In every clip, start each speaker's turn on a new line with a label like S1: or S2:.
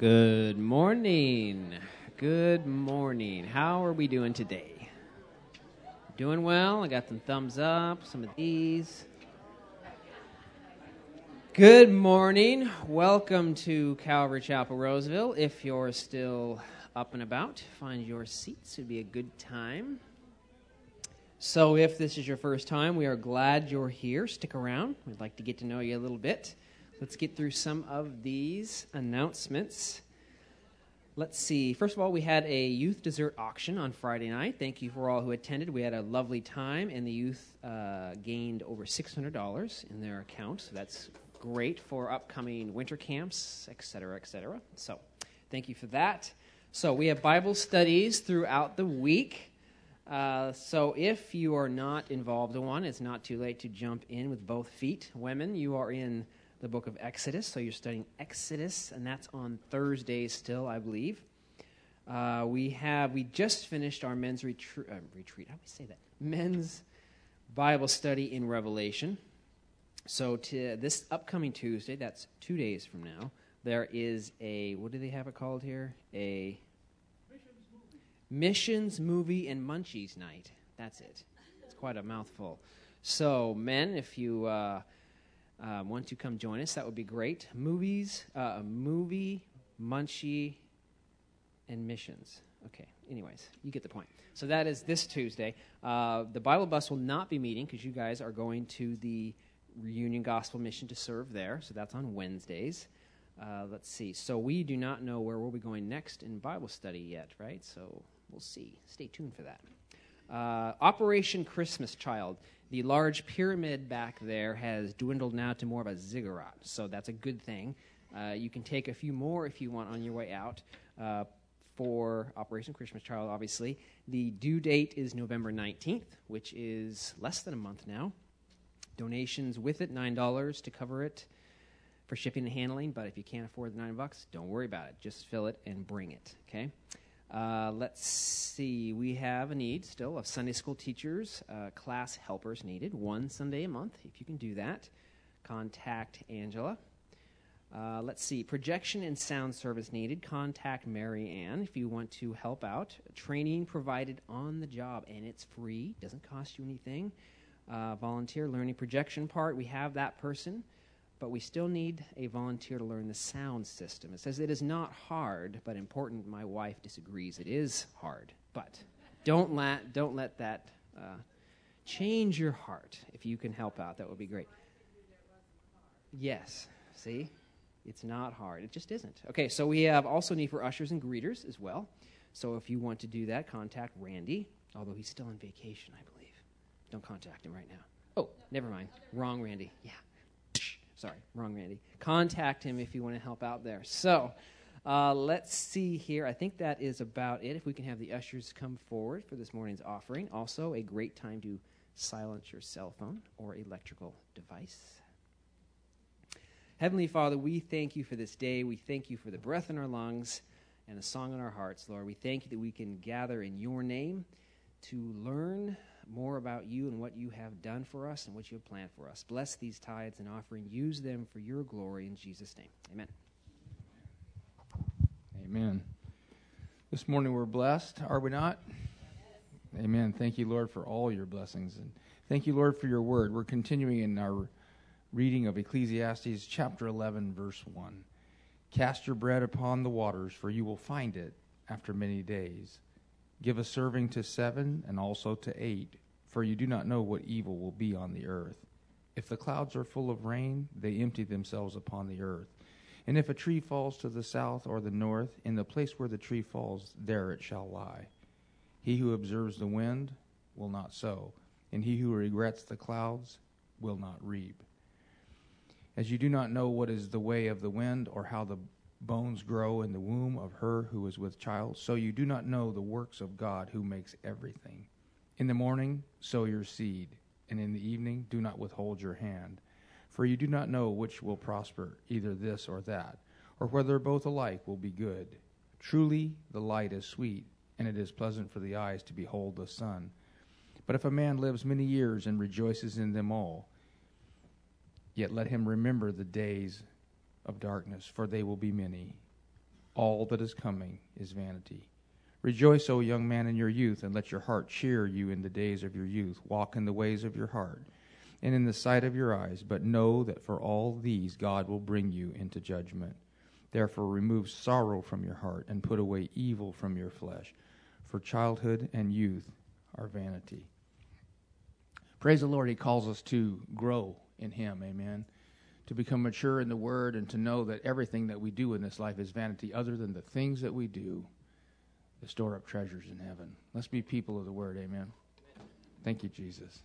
S1: Good morning.
S2: Good morning. How are we doing today? Doing well. I got some thumbs up, some of these. Good morning. Welcome to Calvary Chapel, Roseville. If you're still up and about, find your seats. It'd be a good time. So, if this is your first time, we are glad you're here. Stick around. We'd like to get to know you a little bit. Let's get through some of these announcements. Let's see. First of all, we had a youth dessert auction on Friday night. Thank you for all who attended. We had a lovely time, and the youth uh, gained over $600 in their account. So that's great for upcoming winter camps, et cetera, et cetera. So Thank you for that. So, we have Bible studies throughout the week. Uh, so, if you are not involved in one, it's not too late to jump in with both feet. Women, you are in the book of Exodus, so you're studying Exodus, and that's on Thursdays still, I believe. Uh, we have we just finished our men's retreat. Uh, retreat. How do we say that? Men's Bible study in Revelation. So to this upcoming Tuesday, that's two days from now, there is a what do they have it called here? A missions movie, missions movie and munchies night. That's it. It's quite a mouthful. So men, if you uh, uh, want to come join us, that would be great. Movies, uh, movie, munchie, and missions. Okay, anyways, you get the point. So that is this Tuesday. Uh, the Bible bus will not be meeting because you guys are going to the Reunion Gospel Mission to serve there. So that's on Wednesdays. Uh, let's see. So we do not know where we'll be going next in Bible study yet, right? So we'll see. Stay tuned for that. Uh, Operation Christmas Child. The large pyramid back there has dwindled now to more of a ziggurat, so that's a good thing. Uh, you can take a few more if you want on your way out. Uh, for Operation Christmas Child, obviously. The due date is November 19th, which is less than a month now. Donations with it, $9 to cover it for shipping and handling, but if you can't afford the 9 bucks, don't worry about it. Just fill it and bring it, okay? Uh, let's see. We have a need still of Sunday school teachers, uh, class helpers needed, one Sunday a month. If you can do that, contact Angela. Uh, let's see, projection and sound service needed. Contact Mary Ann if you want to help out. Training provided on the job, and it's free, doesn't cost you anything. Uh, volunteer learning projection part, we have that person, but we still need a volunteer to learn the sound system. It says it is not hard, but important. My wife disagrees. It is hard, but don't let don't let that uh, change your heart. If you can help out, that would be great. Yes. See. It's not hard. It just isn't. Okay, so we have also need for ushers and greeters as well. So if you want to do that, contact Randy, although he's still on vacation, I believe. Don't contact him right now. Oh, never mind. Wrong Randy. Yeah. Sorry, wrong Randy. Contact him if you want to help out there. So uh, let's see here. I think that is about it. If we can have the ushers come forward for this morning's offering. Also, a great time to silence your cell phone or electrical device. Heavenly Father, we thank you for this day. We thank you for the breath in our lungs and the song in our hearts, Lord. We thank you that we can gather in your name to learn more about you and what you have done for us and what you have planned for us. Bless these tithes and offering. Use them for your glory in Jesus' name. Amen.
S3: Amen. This morning we're blessed, are we not? Amen. Thank you, Lord, for all your blessings. And thank you, Lord, for your word. We're continuing in our reading of Ecclesiastes chapter 11, verse 1. Cast your bread upon the waters, for you will find it after many days. Give a serving to seven and also to eight, for you do not know what evil will be on the earth. If the clouds are full of rain, they empty themselves upon the earth. And if a tree falls to the south or the north, in the place where the tree falls, there it shall lie. He who observes the wind will not sow, and he who regrets the clouds will not reap. As you do not know what is the way of the wind, or how the bones grow in the womb of her who is with child, so you do not know the works of God who makes everything. In the morning, sow your seed, and in the evening, do not withhold your hand. For you do not know which will prosper, either this or that, or whether both alike will be good. Truly, the light is sweet, and it is pleasant for the eyes to behold the sun. But if a man lives many years and rejoices in them all, Yet let him remember the days of darkness, for they will be many. All that is coming is vanity. Rejoice, O young man, in your youth, and let your heart cheer you in the days of your youth. Walk in the ways of your heart and in the sight of your eyes, but know that for all these God will bring you into judgment. Therefore, remove sorrow from your heart and put away evil from your flesh, for childhood and youth are vanity. Praise the Lord, He calls us to grow in Him. Amen. To become mature in the Word and to know that everything that we do in this life is vanity, other than the things that we do to store up treasures in heaven. Let's be people of the Word. Amen. Thank you, Jesus.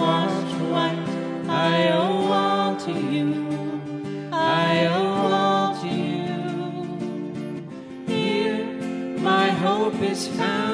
S4: washed white, I owe all to you. I owe all to you. Here my hope is found.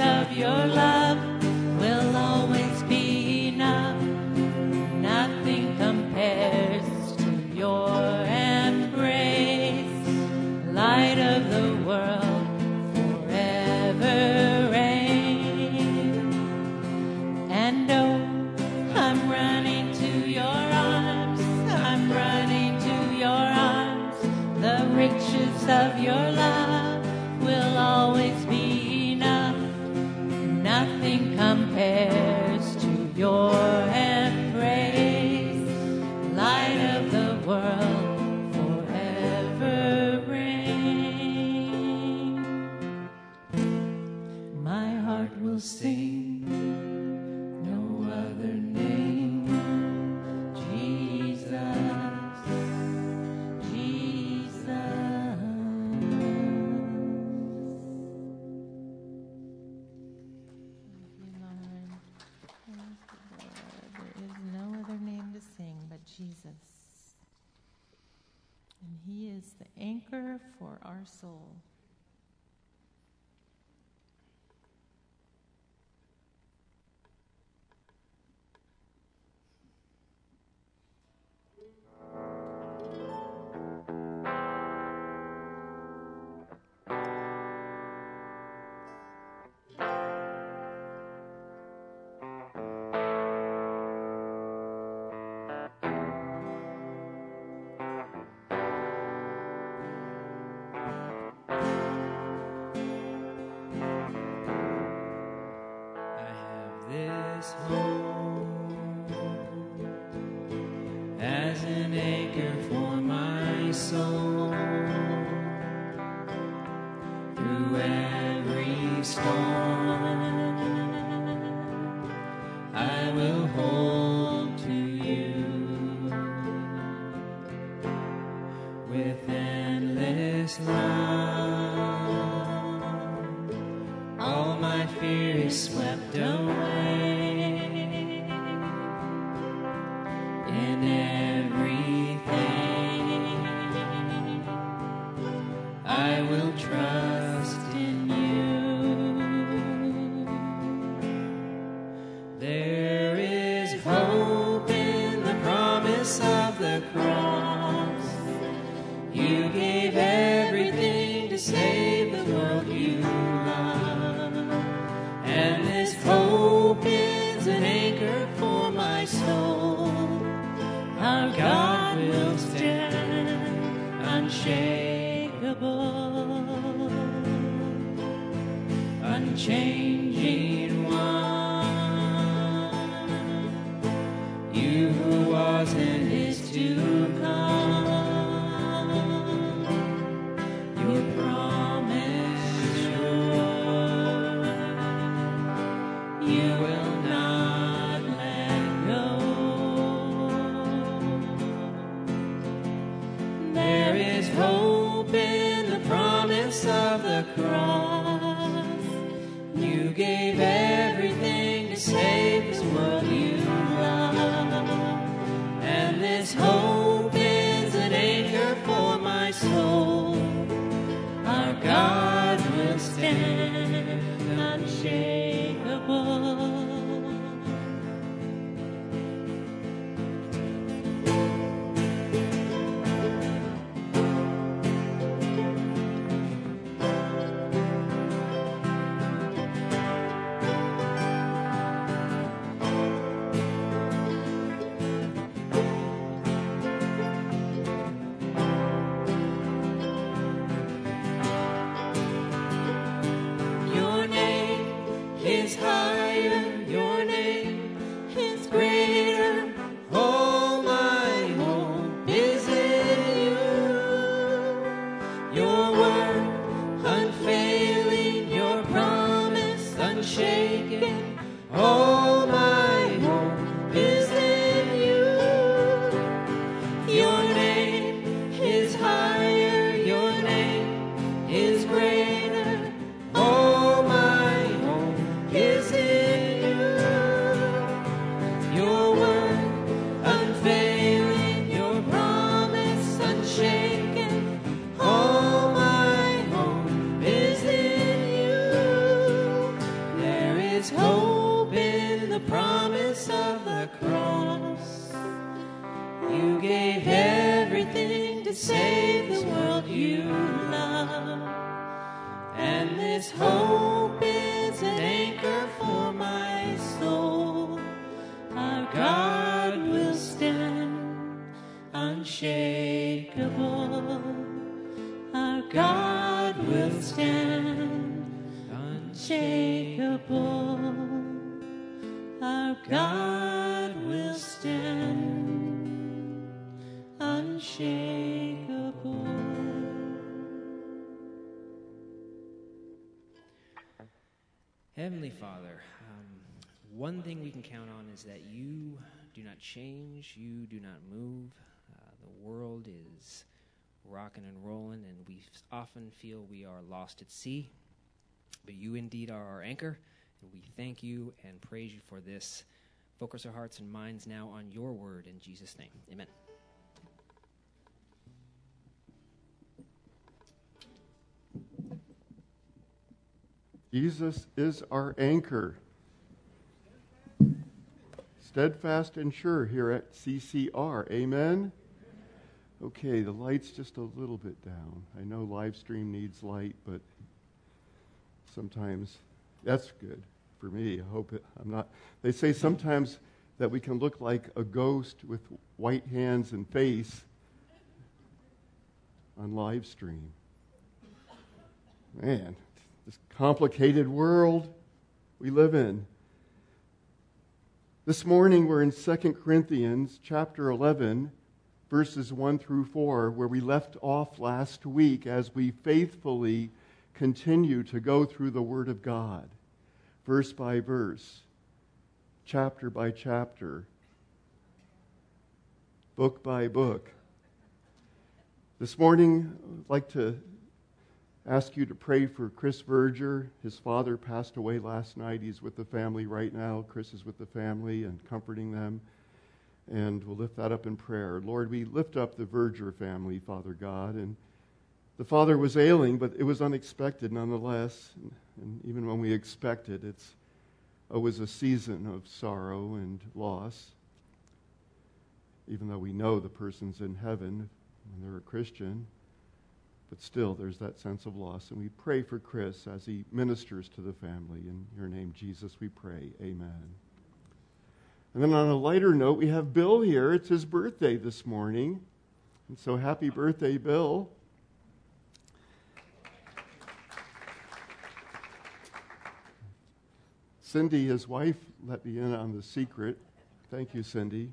S4: of your love. soul. soul, our God will stand unshakable, unchanged.
S2: Heavenly Father, um, one thing we can count on is that you do not change, you do not move. Uh, the world is rocking and rolling, and we often feel we are lost at sea. But you indeed are our anchor, and we thank you and praise you for this. Focus our hearts and minds now on your word in Jesus' name. Amen.
S5: Jesus is our anchor. Steadfast and sure here at CCR. Amen? Okay, the light's just a little bit down. I know live stream needs light, but sometimes that's good for me. I hope it, I'm not. They say sometimes that we can look like a ghost with white hands and face on live stream. Man, this complicated world we live in. This morning we're in 2 Corinthians chapter 11 verses 1 through 4 where we left off last week as we faithfully continue to go through the word of God verse by verse chapter by chapter book by book. This morning I'd like to ask you to pray for Chris Verger. His father passed away last night. He's with the family right now. Chris is with the family and comforting them. And we'll lift that up in prayer. Lord, we lift up the Verger family, Father God. And the father was ailing, but it was unexpected nonetheless. And, even when we expect it, it's always a season of sorrow and loss. Even though we know the person's in heaven when they're a Christian. But still, there's that sense of loss. And we pray for Chris as he ministers to the family. In your name, Jesus, we pray. Amen. And then on a lighter note, we have Bill here. It's his birthday this morning. And so happy birthday, Bill. Cindy, his wife, let me in on the secret. Thank you, Cindy.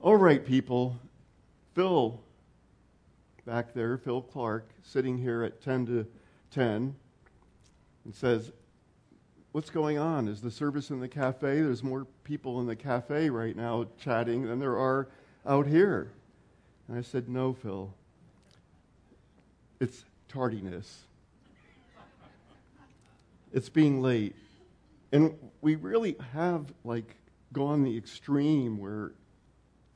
S5: All right, people. Phil back there, Phil Clark, sitting here at 10 to 10, and says, What's going on? Is the service in the cafe? There's more people in the cafe right now chatting than there are out here. And I said, No, Phil. It's tardiness, it's being late. And we really have like gone the extreme where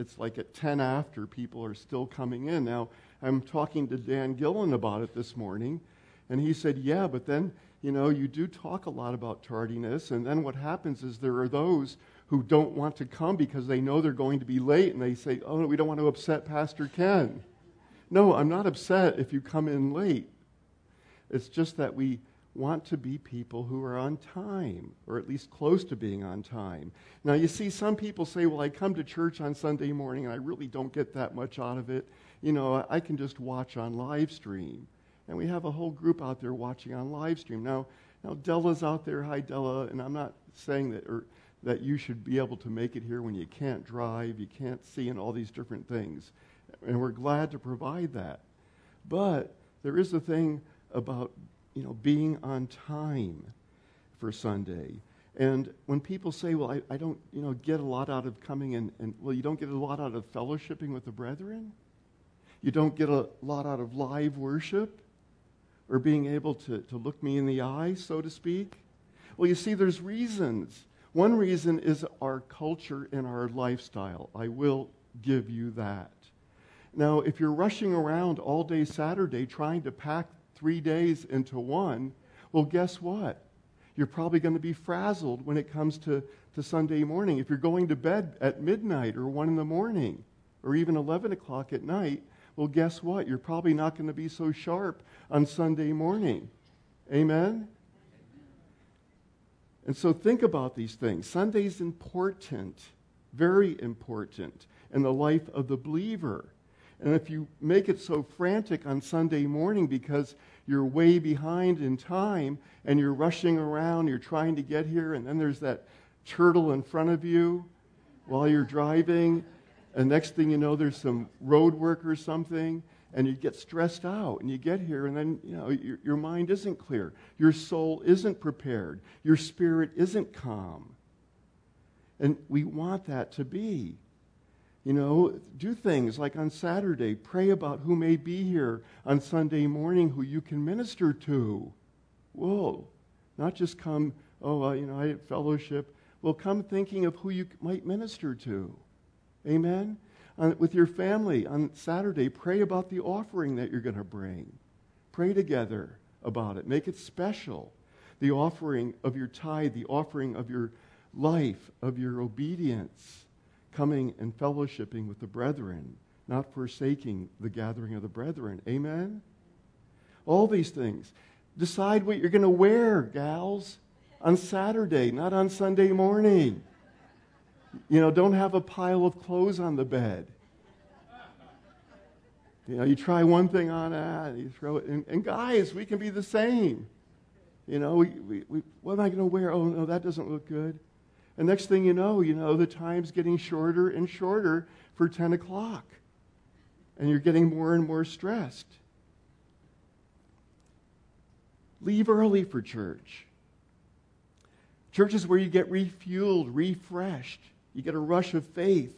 S5: it's like at 10 after people are still coming in. Now, I'm talking to Dan Gillen about it this morning, and he said, Yeah, but then You know, you do talk a lot about tardiness, and then what happens is there are those who don't want to come because they know they're going to be late, and they say, Oh, no, we don't want to upset Pastor Ken. No, I'm not upset if you come in late. It's just that we want to be people who are on time, or at least close to being on time. Now, you see, some people say, Well, I come to church on Sunday morning and I really don't get that much out of it. You know, I can just watch on live stream. And we have a whole group out there watching on live stream. Now, now Della's out there. Hi, Della. And I'm not saying that, or, that you should be able to make it here when you can't drive, you can't see, and all these different things. And we're glad to provide that. But there is a thing about you know, being on time for Sunday. And when people say, well, I, I don't, you know, get a lot out of coming and, and, well, you don't get a lot out of fellowshipping with the brethren? You don't get a lot out of live worship? Or being able to, to look me in the eye, so to speak? Well, you see, there's reasons. One reason is our culture and our lifestyle. I will give you that. Now, if you're rushing around all day Saturday trying to pack three days into one, well, guess what? You're probably going to be frazzled when it comes to, to Sunday morning. If you're going to bed at midnight or 1 in the morning or even 11 o'clock at night, well, guess what? You're probably not going to be so sharp on Sunday morning. Amen? And so think about these things. Sunday's important, very important in the life of the believer. And if you make it so frantic on Sunday morning because you're way behind in time and you're rushing around, you're trying to get here, and then there's that turtle in front of you while you're driving, and next thing you know, there's some road work or something, and you get stressed out, and you get here, and then you know your, your mind isn't clear, your soul isn't prepared, your spirit isn't calm, and we want that to be. You know, do things like on Saturday, pray about who may be here on Sunday morning who you can minister to. Whoa, not just come, oh, uh, you know, I fellowship. Well, come thinking of who you might minister to. Amen? Uh, with your family on Saturday, pray about the offering that you're going to bring. Pray together about it. Make it special. The offering of your tithe, the offering of your life, of your obedience coming and fellowshipping with the brethren, not forsaking the gathering of the brethren. Amen? All these things. Decide what you're going to wear, gals, on Saturday, not on Sunday morning. You know, don't have a pile of clothes on the bed. You know, you try one thing on ah, that, you throw it. And, and guys, we can be the same. You know, we, we, we, what am I going to wear? Oh, no, that doesn't look good. And next thing you know, you know, the time's getting shorter and shorter for 10 o'clock. And you're getting more and more stressed. Leave early for church. Church is where you get refueled, refreshed. You get a rush of faith.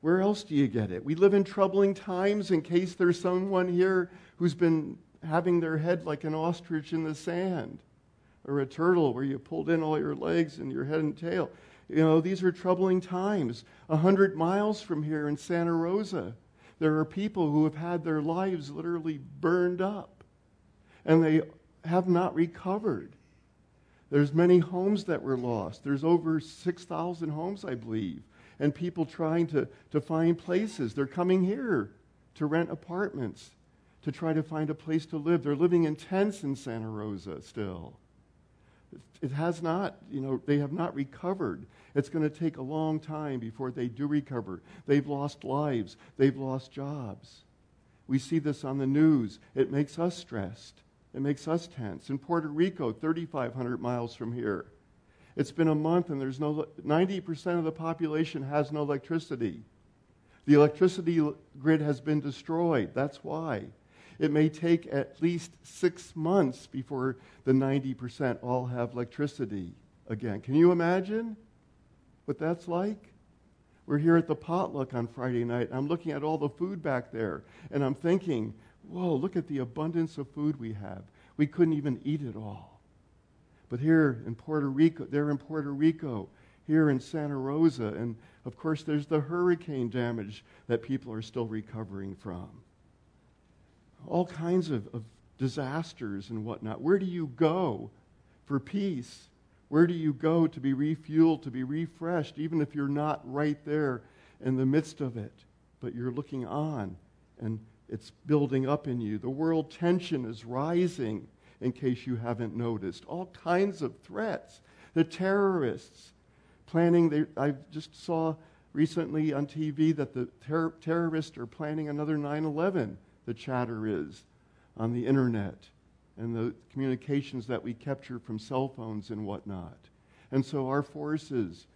S5: Where else do you get it? We live in troubling times in case there's someone here who's been having their head like an ostrich in the sand or a turtle where you pulled in all your legs and your head and tail. You know, these are troubling times. A hundred miles from here in Santa Rosa, there are people who have had their lives literally burned up and they have not recovered. There's many homes that were lost. There's over 6,000 homes, I believe, and people trying to, to find places. They're coming here to rent apartments to try to find a place to live. They're living in tents in Santa Rosa still. It has not, you know, they have not recovered. It's going to take a long time before they do recover. They've lost lives, they've lost jobs. We see this on the news. It makes us stressed, it makes us tense. In Puerto Rico, 3,500 miles from here, it's been a month and there's no 90% of the population has no electricity. The electricity grid has been destroyed. That's why. It may take at least six months before the 90% all have electricity again. Can you imagine what that's like? We're here at the potluck on Friday night. I'm looking at all the food back there, and I'm thinking, whoa, look at the abundance of food we have. We couldn't even eat it all. But here in Puerto Rico, they're in Puerto Rico, here in Santa Rosa, and of course, there's the hurricane damage that people are still recovering from all kinds of, of disasters and whatnot. Where do you go for peace? Where do you go to be refueled, to be refreshed, even if you're not right there in the midst of it, but you're looking on and it's building up in you? The world tension is rising, in case you haven't noticed. All kinds of threats. The terrorists planning, they, I just saw recently on TV that the ter- terrorists are planning another 9 11, the chatter is on the internet and the communications that we capture from cell phones and whatnot. And so our forces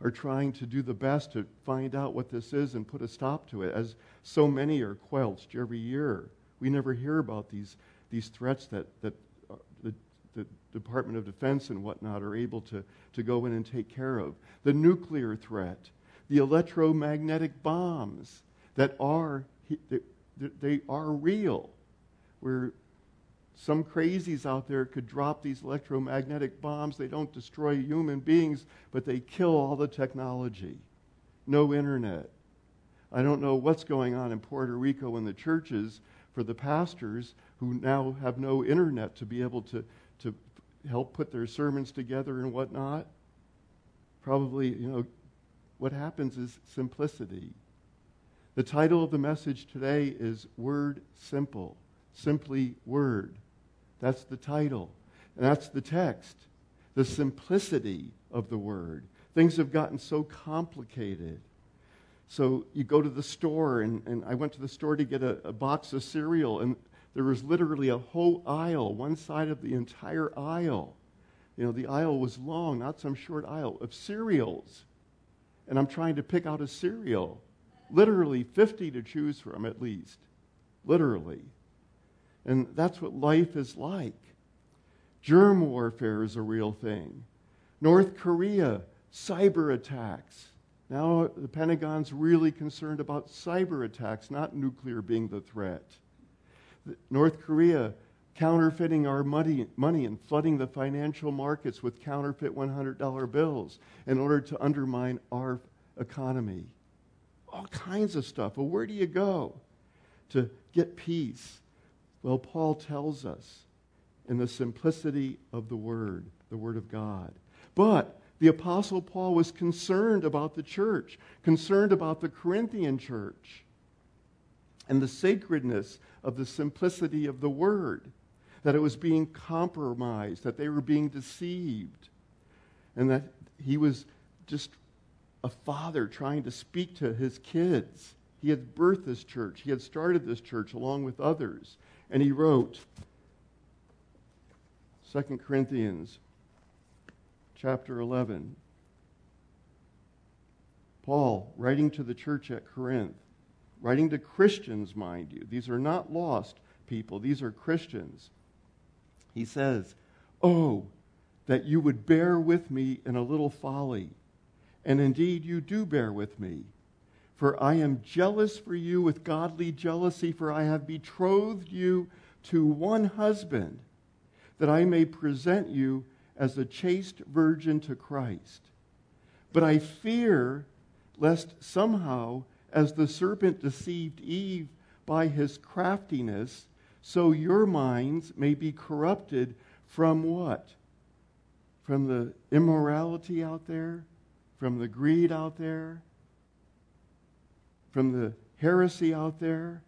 S5: are trying to do the best to find out what this is and put a stop to it, as so many are quelched every year. We never hear about these, these threats that, that uh, the, the Department of Defense and whatnot are able to, to go in and take care of. The nuclear threat, the electromagnetic bombs that are, they are real, where some crazies out there could drop these electromagnetic bombs. They don't destroy human beings, but they kill all the technology. No internet. I don't know what's going on in Puerto Rico in the churches for the pastors who now have no internet to be able to, to help put their sermons together and whatnot. Probably, you know, what happens is simplicity. The title of the message today is Word Simple. Simply Word. That's the title. And that's the text. The simplicity of the Word. Things have gotten so complicated. So you go to the store, and, and I went to the store to get a, a box of cereal, and there was literally a whole aisle, one side of the entire aisle. You know, the aisle was long, not some short aisle, of cereals. And I'm trying to pick out a cereal. Literally 50 to choose from, at least. Literally. And that's what life is like. Germ warfare is a real thing. North Korea, cyber attacks. Now the Pentagon's really concerned about cyber attacks, not nuclear being the threat. North Korea counterfeiting our money, money and flooding the financial markets with counterfeit $100 bills in order to undermine our economy. All kinds of stuff. Well, where do you go to get peace? Well, Paul tells us in the simplicity of the Word, the Word of God. But the Apostle Paul was concerned about the church, concerned about the Corinthian church, and the sacredness of the simplicity of the Word, that it was being compromised, that they were being deceived, and that he was just a father trying to speak to his kids. He had birthed this church, he had started this church along with others. And he wrote 2 Corinthians chapter 11. Paul, writing to the church at Corinth, writing to Christians, mind you, these are not lost people, these are Christians. He says, Oh, that you would bear with me in a little folly. And indeed, you do bear with me. For I am jealous for you with godly jealousy, for I have betrothed you to one husband, that I may present you as a chaste virgin to Christ. But I fear lest somehow, as the serpent deceived Eve by his craftiness, so your minds may be corrupted from what? From the immorality out there? From the greed out there? from the heresy out there.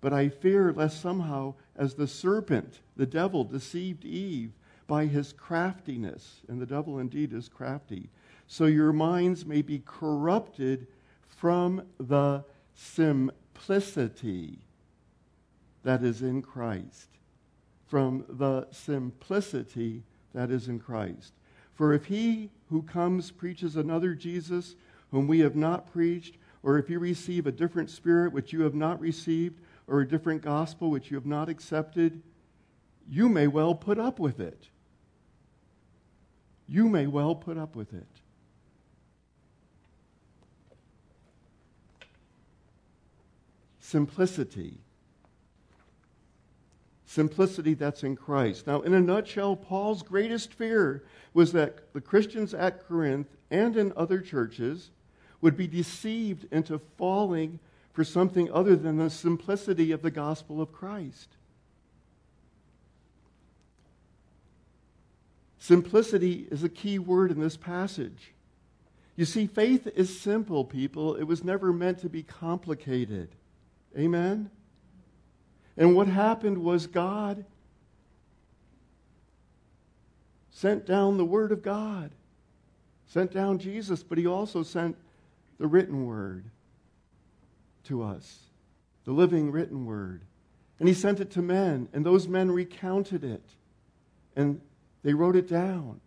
S5: But I fear lest somehow, as the serpent, the devil, deceived Eve by his craftiness, and the devil indeed is crafty, so your minds may be corrupted from the simplicity that is in Christ. From the simplicity that is in Christ. For if he who comes preaches another Jesus, whom we have not preached, or if you receive a different spirit which you have not received, or a different gospel which you have not accepted, you may well put up with it. You may well put up with it. Simplicity simplicity that's in Christ. Now, in a nutshell, Paul's greatest fear was that the Christians at Corinth and in other churches would be deceived into falling for something other than the simplicity of the gospel of Christ. Simplicity is a key word in this passage. You see, faith is simple, people. It was never meant to be complicated. Amen? And what happened was God sent down the Word of God, sent down Jesus, but He also sent the written Word to us, the living written Word. And He sent it to men, and those men recounted it, and they wrote it down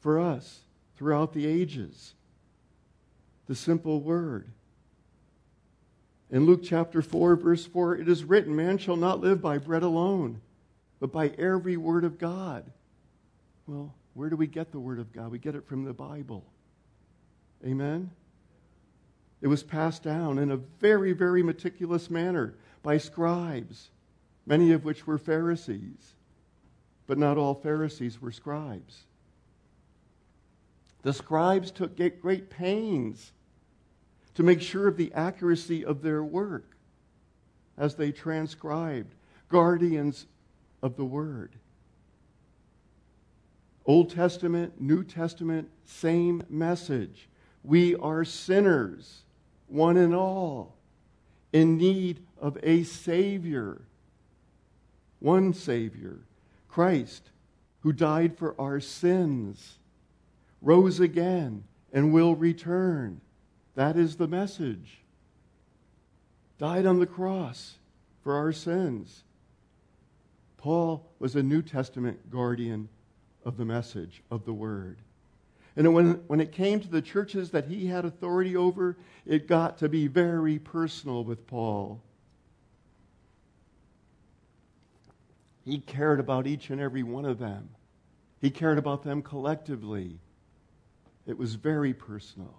S5: for us throughout the ages. The simple Word. In Luke chapter 4, verse 4, it is written, Man shall not live by bread alone, but by every word of God. Well, where do we get the word of God? We get it from the Bible. Amen? It was passed down in a very, very meticulous manner by scribes, many of which were Pharisees. But not all Pharisees were scribes. The scribes took great pains to make sure of the accuracy of their work as they transcribed, guardians of the Word. Old Testament, New Testament, same message. We are sinners, one and all, in need of a Savior. One Savior, Christ, who died for our sins, rose again, and will return. That is the message. Died on the cross for our sins. Paul was a New Testament guardian of the message, of the word. And when, when it came to the churches that he had authority over, it got to be very personal with Paul. He cared about each and every one of them. He cared about them collectively. It was very personal.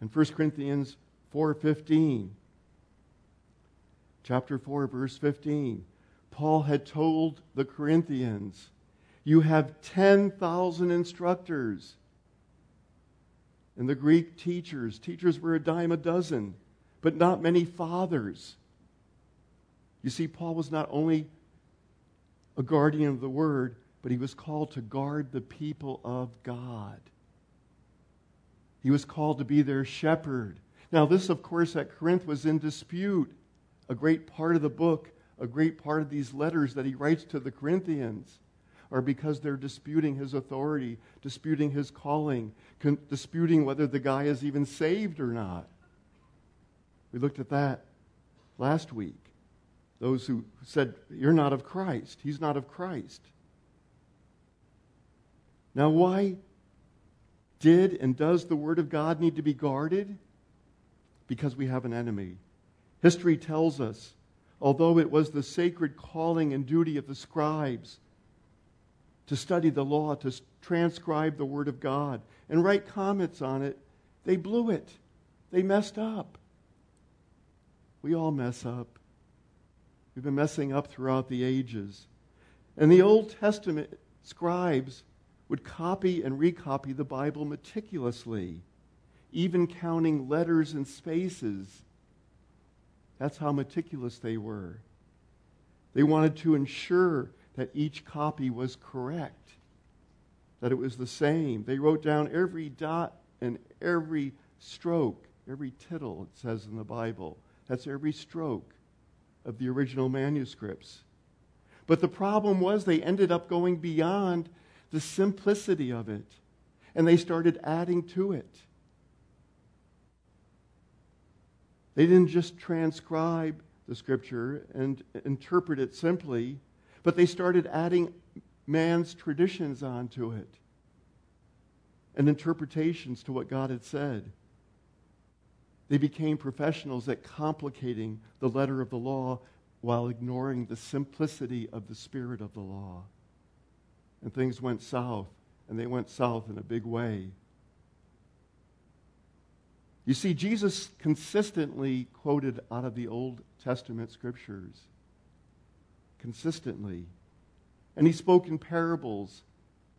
S5: In 1 Corinthians 4:15, chapter 4 verse 15, Paul had told the Corinthians, You have 10,000 instructors. And the Greek teachers, teachers were a dime a dozen, but not many fathers. You see, Paul was not only a guardian of the word, but he was called to guard the people of God. He was called to be their shepherd. Now, this, of course, at Corinth was in dispute. A great part of the book a great part of these letters that he writes to the Corinthians are because they're disputing his authority, disputing his calling, con- disputing whether the guy is even saved or not. We looked at that last week. Those who said, You're not of Christ. He's not of Christ. Now, why did and does the Word of God need to be guarded? Because we have an enemy. History tells us although it was the sacred calling and duty of the scribes to study the law, to transcribe the Word of God, and write comments on it, they blew it. They messed up. We all mess up. We've been messing up throughout the ages. And the Old Testament scribes would copy and recopy the Bible meticulously, even counting letters and spaces that's how meticulous they were. They wanted to ensure that each copy was correct, that it was the same. They wrote down every dot and every stroke, every tittle, it says in the Bible. That's every stroke of the original manuscripts. But the problem was they ended up going beyond the simplicity of it, and they started adding to it. They didn't just transcribe the scripture and interpret it simply, but they started adding man's traditions onto it and interpretations to what God had said. They became professionals at complicating the letter of the law while ignoring the simplicity of the spirit of the law. And things went south, and they went south in a big way. You see, Jesus consistently quoted out of the Old Testament scriptures. Consistently. And he spoke in parables,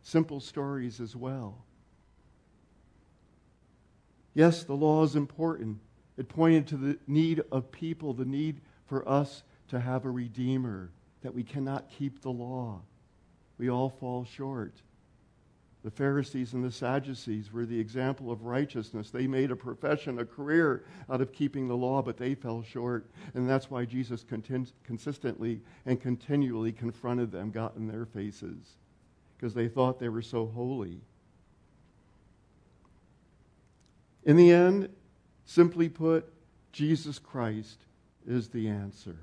S5: simple stories as well. Yes, the law is important. It pointed to the need of people, the need for us to have a redeemer, that we cannot keep the law. We all fall short. The Pharisees and the Sadducees were the example of righteousness. They made a profession, a career out of keeping the law, but they fell short. And that's why Jesus contin- consistently and continually confronted them, got in their faces, because they thought they were so holy. In the end, simply put, Jesus Christ is the answer.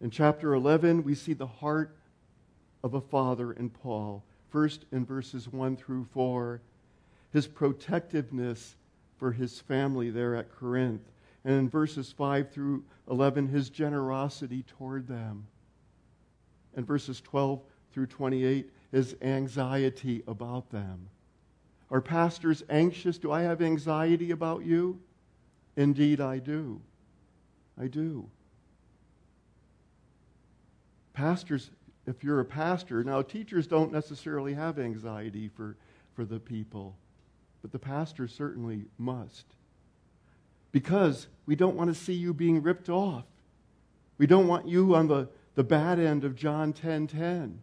S5: In chapter 11, we see the heart of a father in Paul first in verses 1 through 4, his protectiveness for his family there at Corinth. And in verses 5 through 11, his generosity toward them. And verses 12 through 28, his anxiety about them. Are pastors anxious? Do I have anxiety about you? Indeed, I do. I do. Pastors if you're a pastor, now teachers don't necessarily have anxiety for, for the people, but the pastor certainly must. Because we don't want to see you being ripped off. We don't want you on the, the bad end of John 10:10. 10, 10.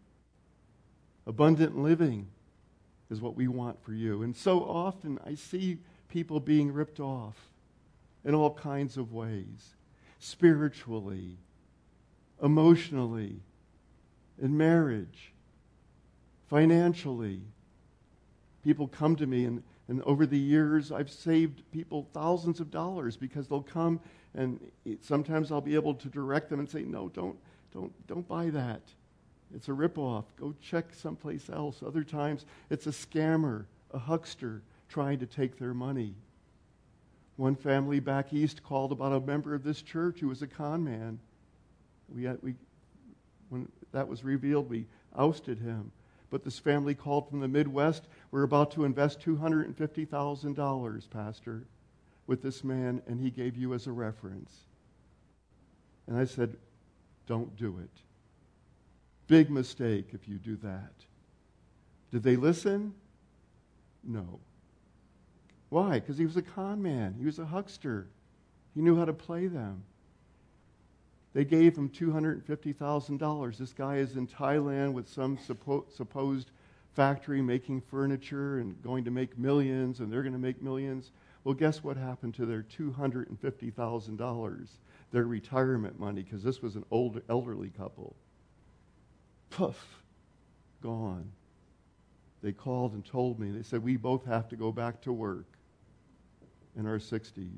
S5: Abundant living is what we want for you. And so often I see people being ripped off in all kinds of ways spiritually, emotionally, in marriage, financially. People come to me, and, and over the years, I've saved people thousands of dollars because they'll come, and sometimes I'll be able to direct them and say, No, don't, don't, don't buy that. It's a ripoff. Go check someplace else. Other times, it's a scammer, a huckster trying to take their money. One family back east called about a member of this church who was a con man. We, had, we when that was revealed, we ousted him. But this family called from the Midwest. We're about to invest $250,000, Pastor, with this man, and he gave you as a reference. And I said, Don't do it. Big mistake if you do that. Did they listen? No. Why? Because he was a con man, he was a huckster. He knew how to play them. They gave him $250,000. This guy is in Thailand with some suppo- supposed factory making furniture and going to make millions, and they're going to make millions. Well, guess what happened to their $250,000, their retirement money, because this was an old elderly couple? Poof, gone. They called and told me. They said, We both have to go back to work in our 60s.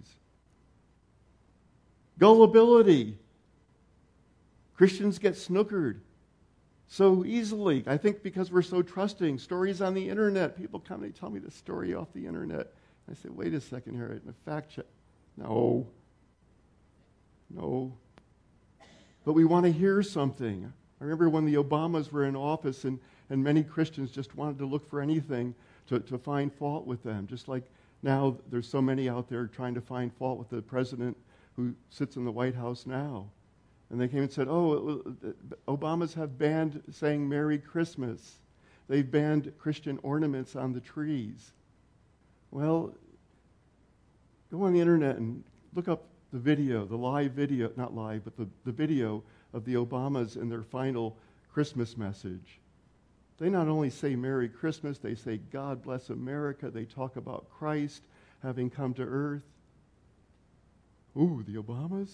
S5: Gullibility. Christians get snookered so easily. I think because we're so trusting. Stories on the internet. People come and they tell me the story off the internet. I say, wait a second here. A fact check. No. No. But we want to hear something. I remember when the Obamas were in office and, and many Christians just wanted to look for anything to, to find fault with them. Just like now there's so many out there trying to find fault with the president who sits in the White House now. And they came and said, Oh, Obamas have banned saying Merry Christmas. They've banned Christian ornaments on the trees. Well, go on the internet and look up the video, the live video, not live, but the, the video of the Obamas in their final Christmas message. They not only say Merry Christmas, they say God bless America. They talk about Christ having come to earth. Ooh, the Obamas?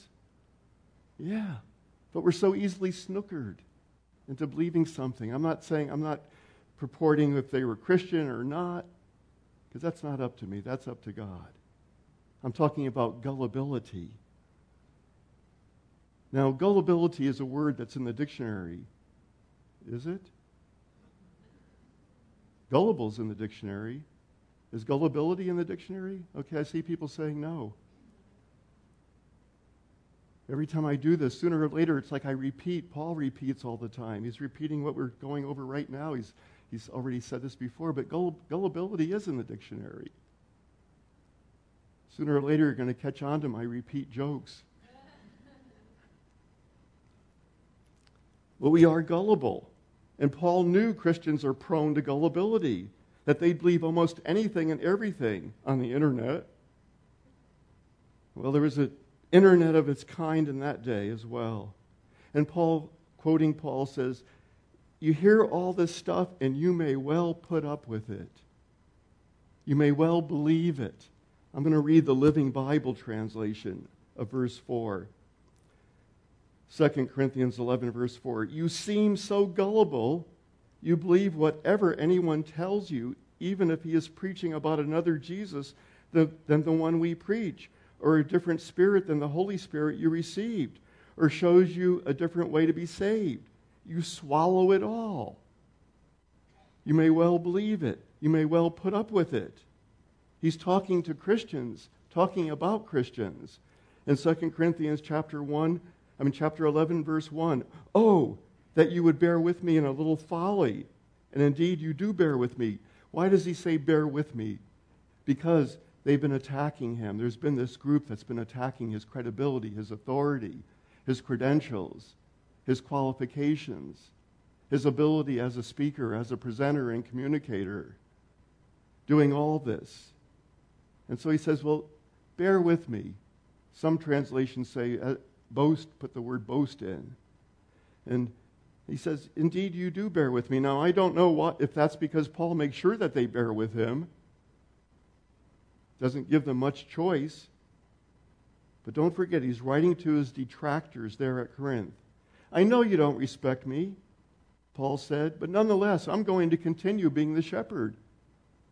S5: Yeah. But we're so easily snookered into believing something. I'm not saying, I'm not purporting if they were Christian or not, because that's not up to me. That's up to God. I'm talking about gullibility. Now, gullibility is a word that's in the dictionary. Is it? Gullible's in the dictionary. Is gullibility in the dictionary? Okay, I see people saying no. Every time I do this, sooner or later, it's like I repeat. Paul repeats all the time. He's repeating what we're going over right now. He's, he's already said this before, but gullibility is in the dictionary. Sooner or later, you're going to catch on to my repeat jokes. but we are gullible. And Paul knew Christians are prone to gullibility, that they believe almost anything and everything on the internet. Well, there was a internet of its kind in that day as well. And Paul, quoting Paul, says, you hear all this stuff and you may well put up with it. You may well believe it. I'm going to read the Living Bible translation of verse 4. 2 Corinthians 11, verse 4. You seem so gullible, you believe whatever anyone tells you, even if he is preaching about another Jesus than, than the one we preach, or a different spirit than the Holy Spirit you received, or shows you a different way to be saved. You swallow it all. You may well believe it. You may well put up with it. He's talking to Christians, talking about Christians. In 2 Corinthians chapter 1, I mean chapter 11 verse 1, "Oh, that you would bear with me in a little folly." And indeed you do bear with me. Why does he say bear with me? Because they've been attacking him. There's been this group that's been attacking his credibility, his authority, his credentials, his qualifications, his ability as a speaker, as a presenter and communicator, doing all this. And so he says, Well, bear with me. Some translations say, uh, boast, put the word boast in. And he says, Indeed, you do bear with me. Now, I don't know what, if that's because Paul makes sure that they bear with him, doesn't give them much choice. But don't forget, he's writing to his detractors there at Corinth. I know you don't respect me, Paul said, but nonetheless, I'm going to continue being the shepherd.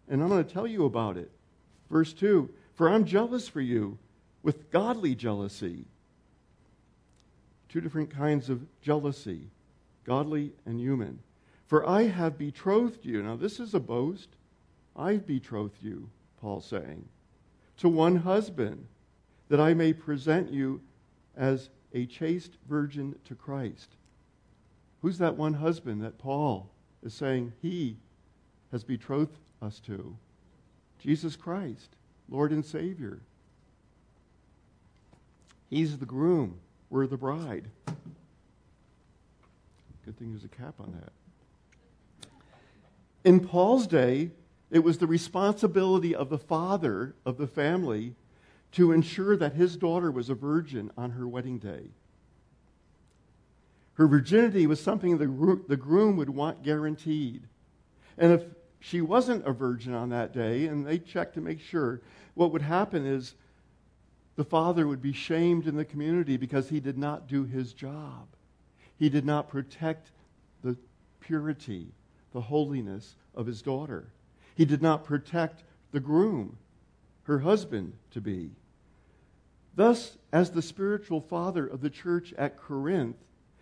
S5: And I'm going to tell you about it. Verse 2 For I'm jealous for you with godly jealousy. Two different kinds of jealousy godly and human. For I have betrothed you. Now, this is a boast. I've betrothed you, Paul's saying, to one husband, that I may present you as a chaste virgin to Christ. Who's that one husband that Paul is saying he has betrothed us to? Jesus Christ, Lord and Savior. He's the groom, we're the bride. Good thing there's a cap on that. In Paul's day, it was the responsibility of the father of the family to ensure that his daughter was a virgin on her wedding day. Her virginity was something the, groom would want guaranteed. And if she wasn't a virgin on that day, and they checked to make sure, what would happen is the father would be shamed in the community because he did not do his job. He did not protect the purity, the holiness of his daughter. He did not protect the groom, her husband to be. Thus, as the spiritual father of the church at Corinth,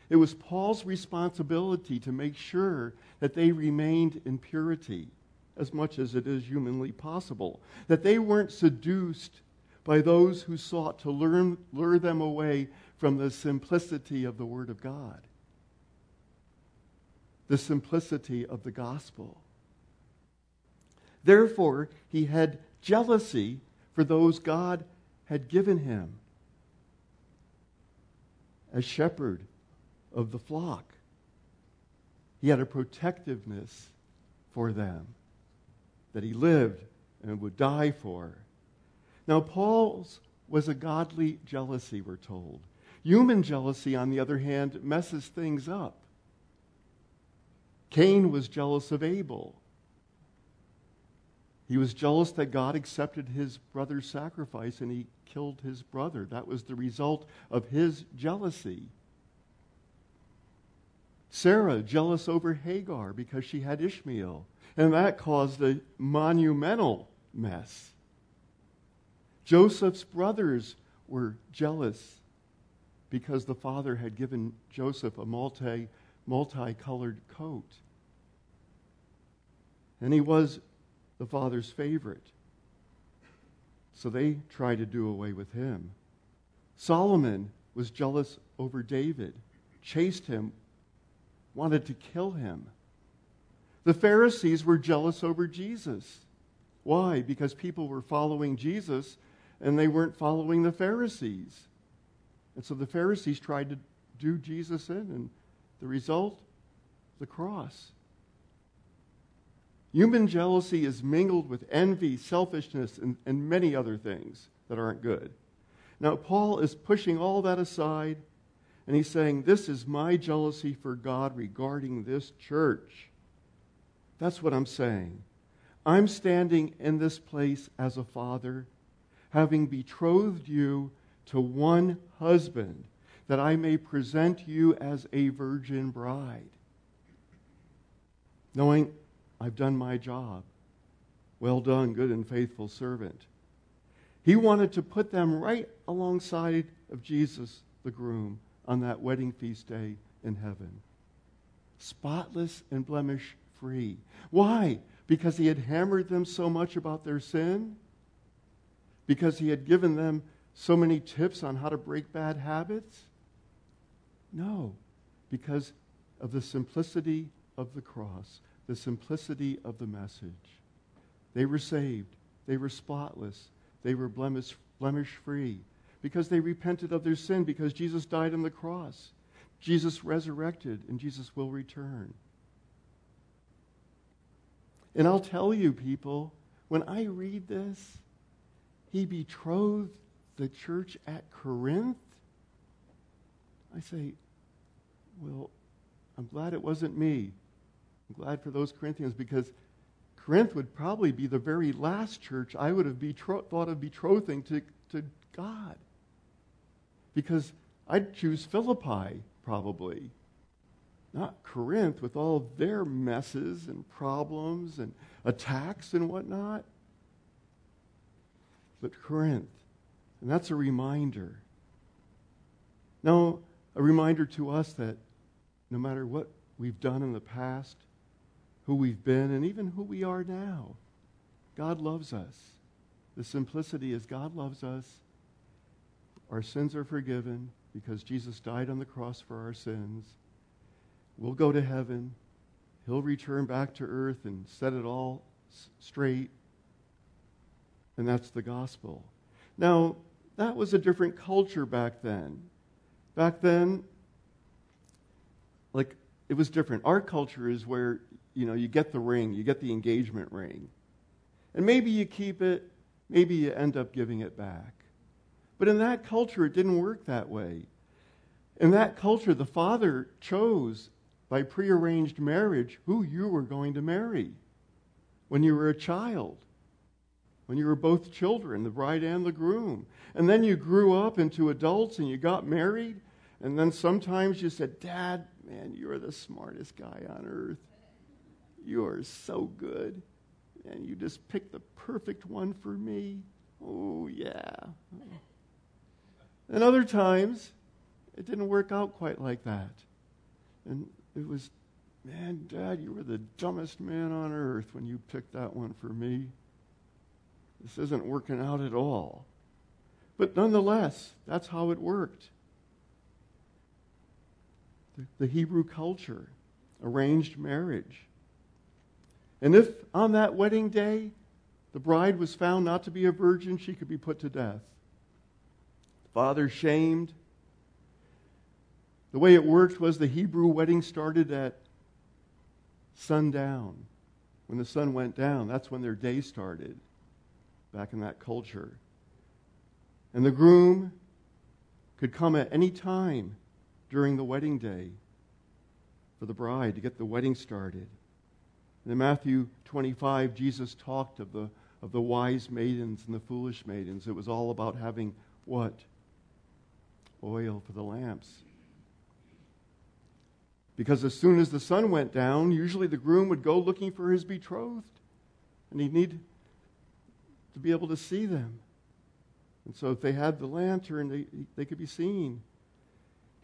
S5: it was Paul's responsibility to make sure that they remained in purity as much as it is humanly possible, that they weren't seduced by those who sought to learn, lure them away from the simplicity of the Word of God, the simplicity of the gospel. Therefore, he had jealousy for those God had given him as shepherd of the flock. He had a protectiveness for them that he lived and would die for. Now, Paul's was a godly jealousy, we're told. Human jealousy, on the other hand, messes things up. Cain was jealous of Abel. He was jealous that God accepted his brother's sacrifice and he killed his brother. That was the result of his jealousy. Sarah, jealous over Hagar because she had Ishmael, and that caused a monumental mess. Joseph's brothers were jealous because the father had given Joseph a multi multicolored coat. And he was the father's favorite. So they tried to do away with him. Solomon was jealous over David, chased him, wanted to kill him. The Pharisees were jealous over Jesus. Why? Because people were following Jesus and they weren't following the Pharisees. And so the Pharisees tried to do Jesus in, and the result? The cross. Human jealousy is mingled with envy, selfishness, and, and many other things that aren't good. Now, Paul is pushing all that aside, And he's saying, This is my jealousy for God regarding this church. That's what I'm saying. I'm standing in this place as a father, having betrothed you to one husband, that I may present you as a virgin bride. Knowing I've done my job. Well done, good and faithful servant. He wanted to put them right alongside of Jesus, the groom, on that wedding feast day in heaven. Spotless and blemish free. Why? Because he had hammered them so much about their sin? Because he had given them so many tips on how to break bad habits? No, because of the simplicity of the cross, the simplicity of the message. They were saved, they were spotless, they were blemish, blemish free because they repented of their sin because Jesus died on the cross. Jesus resurrected and Jesus will return. And I'll tell you, people, when I read this, he betrothed the church at Corinth. I say, well, I'm glad it wasn't me. I'm glad for those Corinthians because Corinth would probably be the very last church I would have betro- thought of betrothing to, to God. Because I'd choose Philippi, probably, not Corinth with all their messes and problems and attacks and whatnot, but Corinth. And that's a reminder. Now, a reminder to us that no matter what we've done in the past, who we've been, and even who we are now, God loves us. The simplicity is God loves us. Our sins are forgiven because Jesus died on the cross for our sins. We'll go to heaven. He'll return back to earth and set it all straight. And that's the gospel. Now, that was a different culture back then. Back then, like, it was different. Our culture is where, you know, you get the ring, you get the engagement ring. And maybe you keep it, maybe you end up giving it back. But in that culture, it didn't work that way. In that culture, the father chose by prearranged marriage who you were going to marry when you were a child, when you were both children, the bride and the groom. And then you grew up into adults and you got married. And then sometimes you said, Dad, man, you're the smartest guy on earth. You are so good. And you just picked the perfect one for me. Oh, yeah. And other times, it didn't work out quite like that. And it was, man, Dad, you were the dumbest man on earth when you picked that one for me. This isn't working out at all. But nonetheless, that's how it worked. The, the Hebrew culture, arranged marriage. And if on that wedding day the bride was found not to be a virgin, she could be put to death. Father shamed, the way it worked was the Hebrew wedding started at sundown. When the sun went down, that's when their day started back in that culture. And the groom could come at any time during the wedding day for the bride to get the wedding started. In Matthew 25, Jesus talked of the, of the wise maidens and the foolish maidens. It was all about having what? Oil for the lamps. Because as soon as the sun went down, usually the groom would go looking for his betrothed. And he'd need to be able to see them. And so if they had the lantern, they, they could be seen.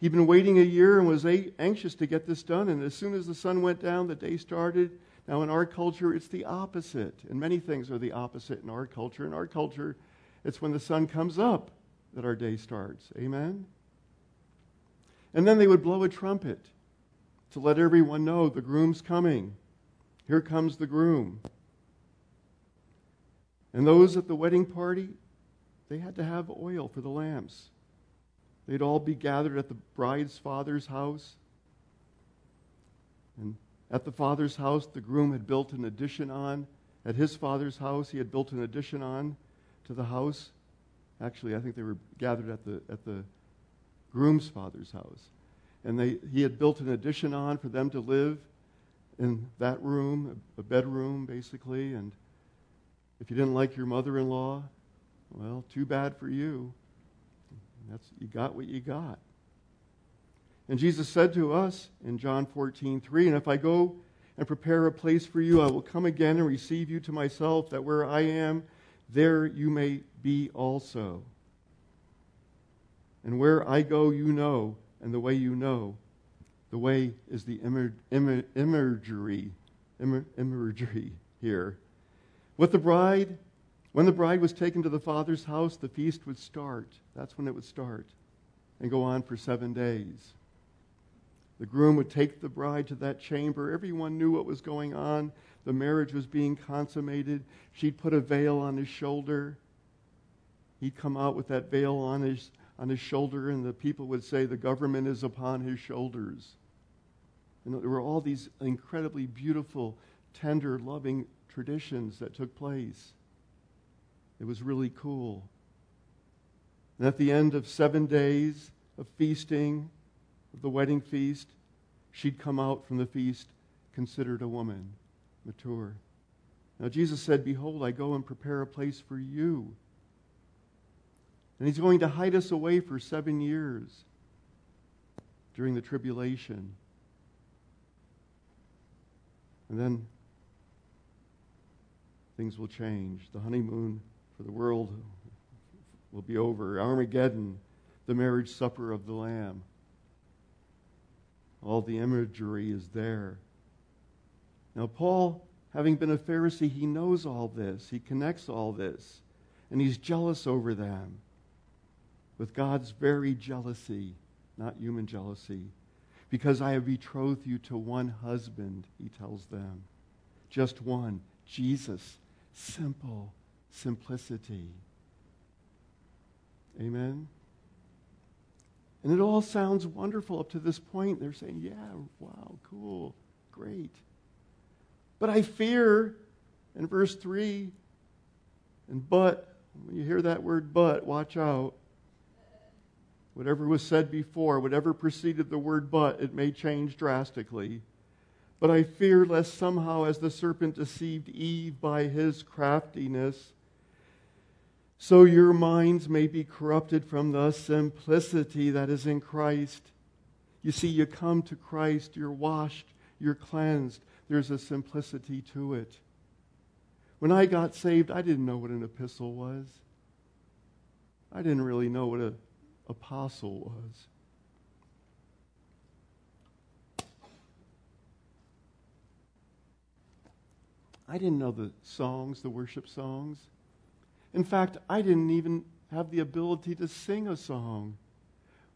S5: He'd been waiting a year and was anxious to get this done. And as soon as the sun went down, the day started. Now, in our culture, it's the opposite. And many things are the opposite in our culture. In our culture, it's when the sun comes up that our day starts. Amen? And then they would blow a trumpet to let everyone know the groom's coming. Here comes the groom. And those at the wedding party, they had to have oil for the lamps. They'd all be gathered at the bride's father's house. And at the father's house, the groom had built an addition on. At his father's house, he had built an addition on to the house. Actually, I think they were gathered at the, at the groom's father's house. And they, he had built an addition on for them to live in that room, a bedroom basically. And if you didn't like your mother in law, well, too bad for you. That's, you got what you got. And Jesus said to us in John 14, 3, And if I go and prepare a place for you, I will come again and receive you to myself, that where I am, there you may be also. And where I go, you know, and the way you know. The way is the imagery, imagery here. With the bride, when the bride was taken to the father's house, the feast would start. That's when it would start and go on for seven days. The groom would take the bride to that chamber. Everyone knew what was going on. The marriage was being consummated. She'd put a veil on his shoulder. He'd come out with that veil on his, on his shoulder, and the people would say, The government is upon his shoulders. And there were all these incredibly beautiful, tender, loving traditions that took place. It was really cool. And at the end of seven days of feasting, of the wedding feast, she'd come out from the feast considered a woman, mature. Now Jesus said, Behold, I go and prepare a place for you. And he's going to hide us away for seven years during the tribulation. And then things will change. The honeymoon for the world will be over. Armageddon, the marriage supper of the Lamb. All the imagery is there. Now, Paul, having been a Pharisee, he knows all this. He connects all this. And he's jealous over them with God's very jealousy, not human jealousy. Because I have betrothed you to one husband, he tells them. Just one, Jesus. Simple simplicity. Amen? And it all sounds wonderful up to this point. They're saying, yeah, wow, cool, great. But I fear, in verse 3, and but, when you hear that word but, watch out. Whatever was said before, whatever preceded the word but, it may change drastically. But I fear lest somehow, as the serpent deceived Eve by his craftiness, so your minds may be corrupted from the simplicity that is in Christ. You see, you come to Christ, you're washed, you're cleansed. There's a simplicity to it. When I got saved, I didn't know what an epistle was. I didn't really know what an apostle was. I didn't know the songs, the worship songs. In fact, I didn't even have the ability to sing a song.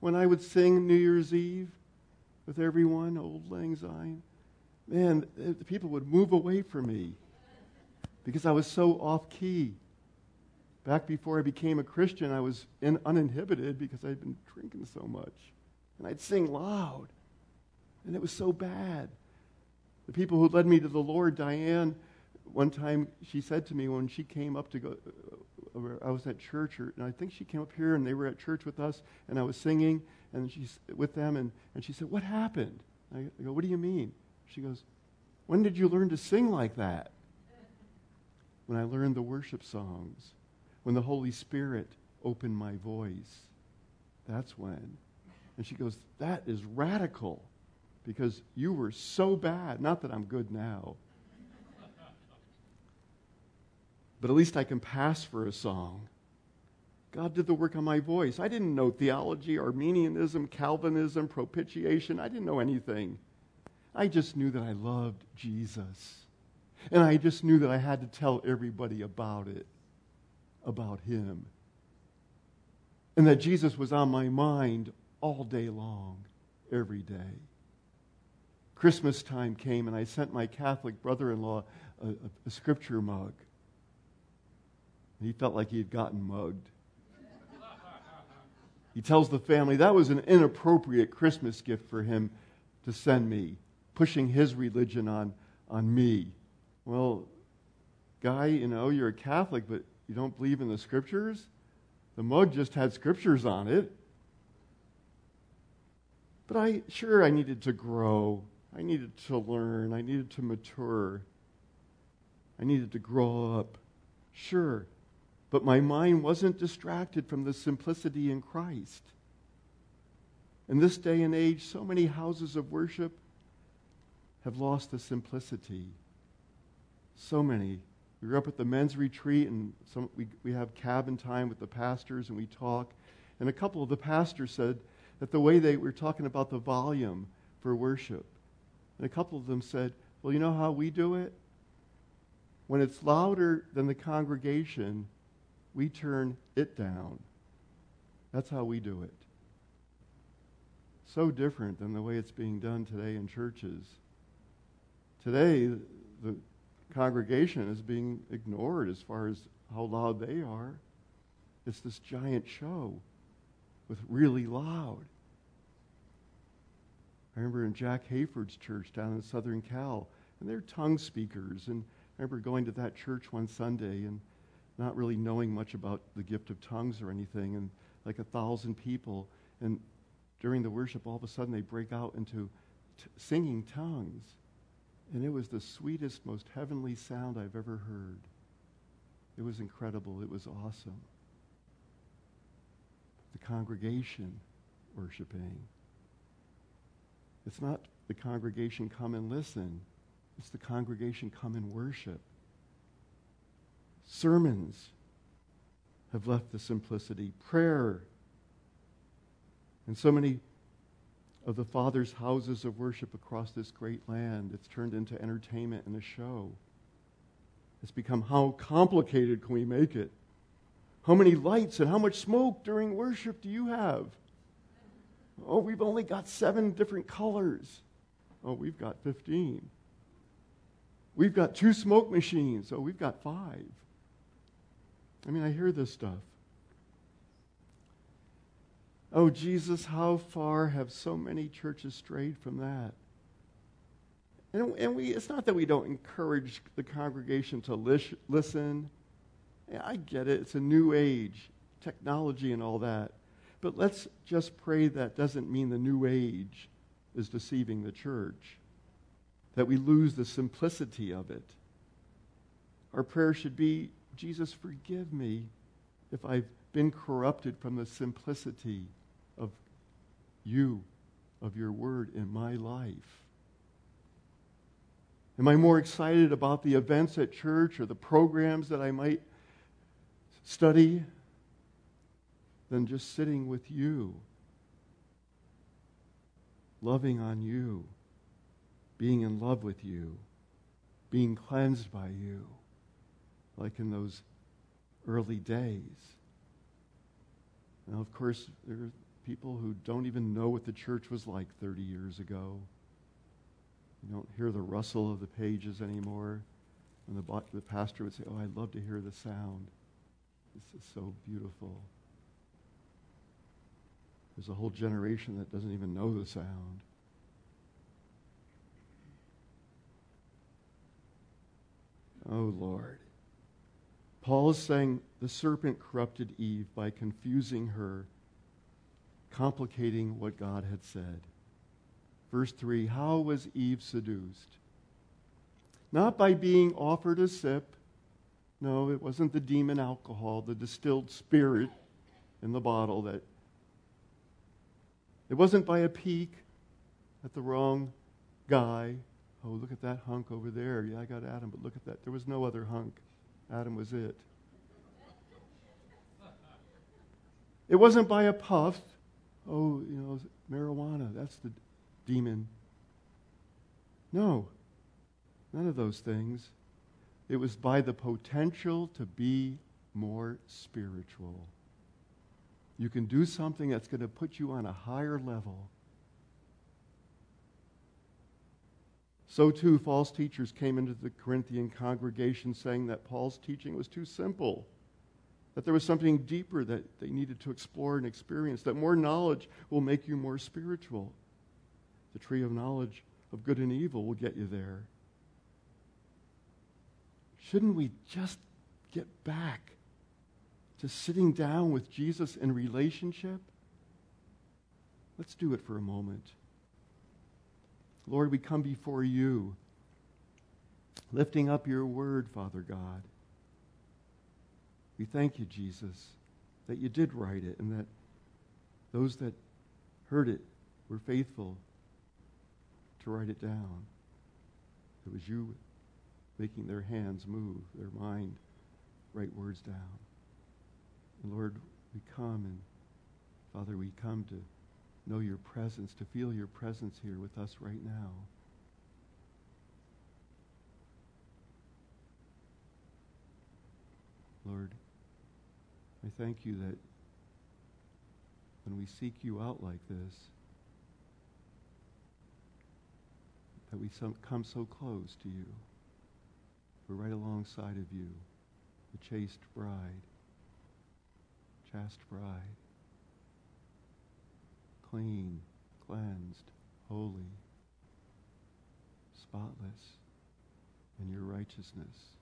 S5: When I would sing New Year's Eve with everyone, Auld Lang Syne, man, eh, the people would move away from me because I was so off key. Back before I became a Christian, I was in, uninhibited because I'd been drinking so much. And I'd sing loud. And it was so bad. The people who led me to the Lord, Diane, one time she said to me when she came up to go, I was at church, or, and I think she came up here and they were at church with us, and I was singing and she's with them, and, and she said, What happened? I go, What do you mean? She goes, When did you learn to sing like that? When I learned the worship songs, when the Holy Spirit opened my voice. That's when. And she goes, That is radical because you were so bad. Not that I'm good now. But at least I can pass for a song. God did the work on my voice. I didn't know theology, Arminianism, Calvinism, propitiation. I didn't know anything. I just knew that I loved Jesus. And I just knew that I had to tell everybody about it, about Him. And that Jesus was on my mind all day long, every day. Christmas time came, and I sent my Catholic brother in law a, a, a scripture mug. He felt like he had gotten mugged. He tells the family that was an inappropriate Christmas gift for him to send me, pushing his religion on, on me. Well, guy, you know, you're a Catholic, but you don't believe in the scriptures? The mug just had scriptures on it. But I, sure, I needed to grow. I needed to learn. I needed to mature. I needed to grow up. Sure. But my mind wasn't distracted from the simplicity in Christ. In this day and age, so many houses of worship have lost the simplicity. So many. We were up at the men's retreat, and some, we, we have cabin time with the pastors, and we talk. And a couple of the pastors said that the way they were talking about the volume for worship, and a couple of them said, Well, you know how we do it? When it's louder than the congregation, we turn it down. That's how we do it. So different than the way it's being done today in churches. Today, the congregation is being ignored as far as how loud they are. It's this giant show with really loud. I remember in Jack Hayford's church down in Southern Cal, and they're tongue speakers. And I remember going to that church one Sunday and not really knowing much about the gift of tongues or anything, and like a thousand people. And during the worship, all of a sudden they break out into t- singing tongues. And it was the sweetest, most heavenly sound I've ever heard. It was incredible. It was awesome. The congregation worshiping. It's not the congregation come and listen. It's the congregation come and worship. Sermons have left the simplicity. Prayer. And so many of the Father's houses of worship across this great land, it's turned into entertainment and a show. It's become how complicated can we make it? How many lights and how much smoke during worship do you have? Oh, we've only got seven different colors. Oh, we've got 15. We've got two smoke machines. Oh, we've got five. I mean, I hear this stuff. Oh, Jesus, how far have so many churches strayed from that? And, and we, it's not that we don't encourage the congregation to lis- listen. Yeah, I get it. It's a new age, technology and all that. But let's just pray that doesn't mean the new age is deceiving the church, that we lose the simplicity of it. Our prayer should be Jesus, forgive me if I've been corrupted from the simplicity of you, of your word in my life. Am I more excited about the events at church or the programs that I might study than just sitting with you, loving on you, being in love with you, being cleansed by you, like in those early days. Now, of course, there are people who don't even know what the church was like 30 years ago. You don't hear the rustle of the pages anymore. And the, the pastor would say, Oh, I'd love to hear the sound. This is so beautiful. There's a whole generation that doesn't even know the sound. Oh, Lord. Paul is saying the serpent corrupted Eve by confusing her, complicating what God had said. Verse 3 How was Eve seduced? Not by being offered a sip. No, it wasn't the demon alcohol, the distilled spirit in the bottle that it wasn't by a peek at the wrong guy. Oh, look at that hunk over there. Yeah, I got Adam, but look at that. There was no other hunk. Adam was it. It wasn't by a puff. Oh, you know, marijuana. That's the demon. No, none of those things. It was by the potential to be more spiritual. You can do something that's going to put you on a higher level. So, too, false teachers came into the Corinthian congregation saying that Paul's teaching was too simple, that there was something deeper that they needed to explore and experience, that more knowledge will make you more spiritual. The tree of knowledge of good and evil will get you there. Shouldn't we just get back to sitting down with Jesus in relationship? Let's do it for a moment. Lord, we come before you, lifting up your word, Father God. We thank you, Jesus, that you did write it and that those that heard it were faithful to write it down. It was you making their hands move, their mind write words down. And Lord, we come and Father, we come to know your presence, to feel your presence here with us right now. Lord, I thank you that when we seek you out like this, that we come so close to you. We're right alongside of you, the chaste bride, chaste bride, clean, cleansed, holy, spotless in your righteousness.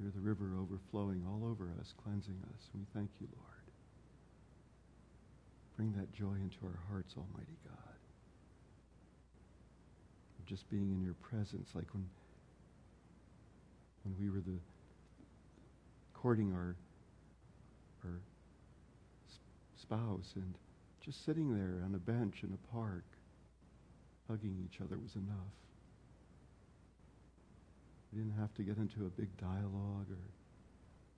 S5: You're the river overflowing all over us, cleansing us. We thank you, Lord. Bring that joy into our hearts, Almighty God. Just being in your presence, like when when we were the courting our our spouse and just sitting there on a bench in a park, hugging each other was enough. We didn't have to get into a big dialogue or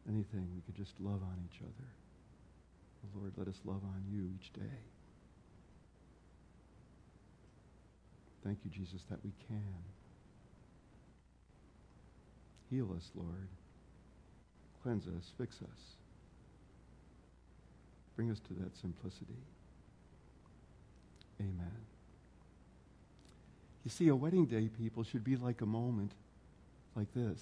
S5: anything. We could just love on each other. Lord, let us love on you each day. Thank you, Jesus, that we can. Heal us, Lord. Cleanse us, fix us. Bring us to that simplicity. Amen. You see, a wedding day, people, should be like a moment like this.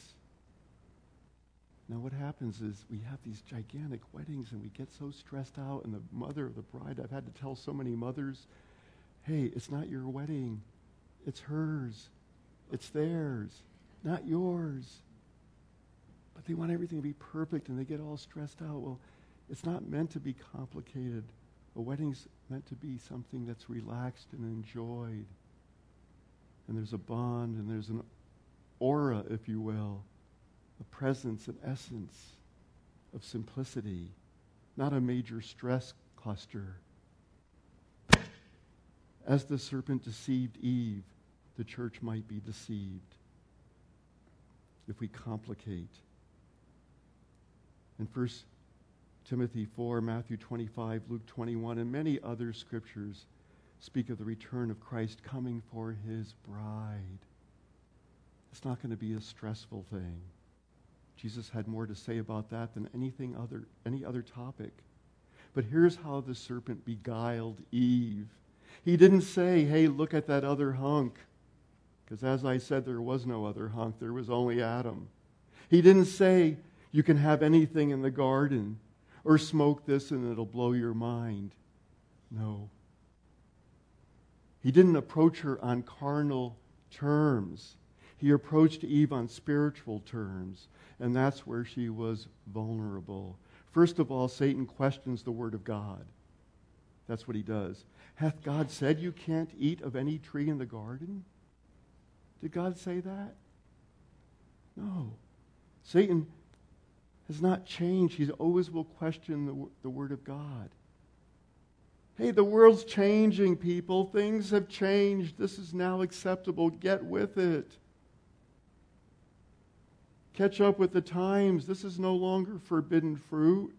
S5: Now, what happens is we have these gigantic weddings and we get so stressed out, and the mother of the bride, I've had to tell so many mothers, hey, it's not your wedding, it's hers, it's theirs, not yours. But they want everything to be perfect and they get all stressed out. Well, it's not meant to be complicated. A wedding's meant to be something that's relaxed and enjoyed. And there's a bond and there's an aura, if you will a presence, an essence of simplicity, not a major stress cluster. As the serpent deceived Eve, the church might be deceived if we complicate. In 1 Timothy 4, Matthew 25, Luke 21, and many other scriptures speak of the return of Christ coming for his bride. It's not going to be a stressful thing. Jesus had more to say about that than anything other, any other topic. But here's how the serpent beguiled Eve. He didn't say, hey, look at that other hunk. Because as I said, there was no other hunk, there was only Adam. He didn't say, you can have anything in the garden, or smoke this and it'll blow your mind. No. He didn't approach her on carnal terms. He approached Eve on spiritual terms and that's where she was vulnerable. First of all, Satan questions the Word of God. That's what he does. Hath God said you can't eat of any tree in the garden? Did God say that? No. Satan has not changed. He always will question the, the Word of God. Hey, the world's changing, people. Things have changed. This is now acceptable. Get with it. Catch up with the times. This is no longer forbidden fruit.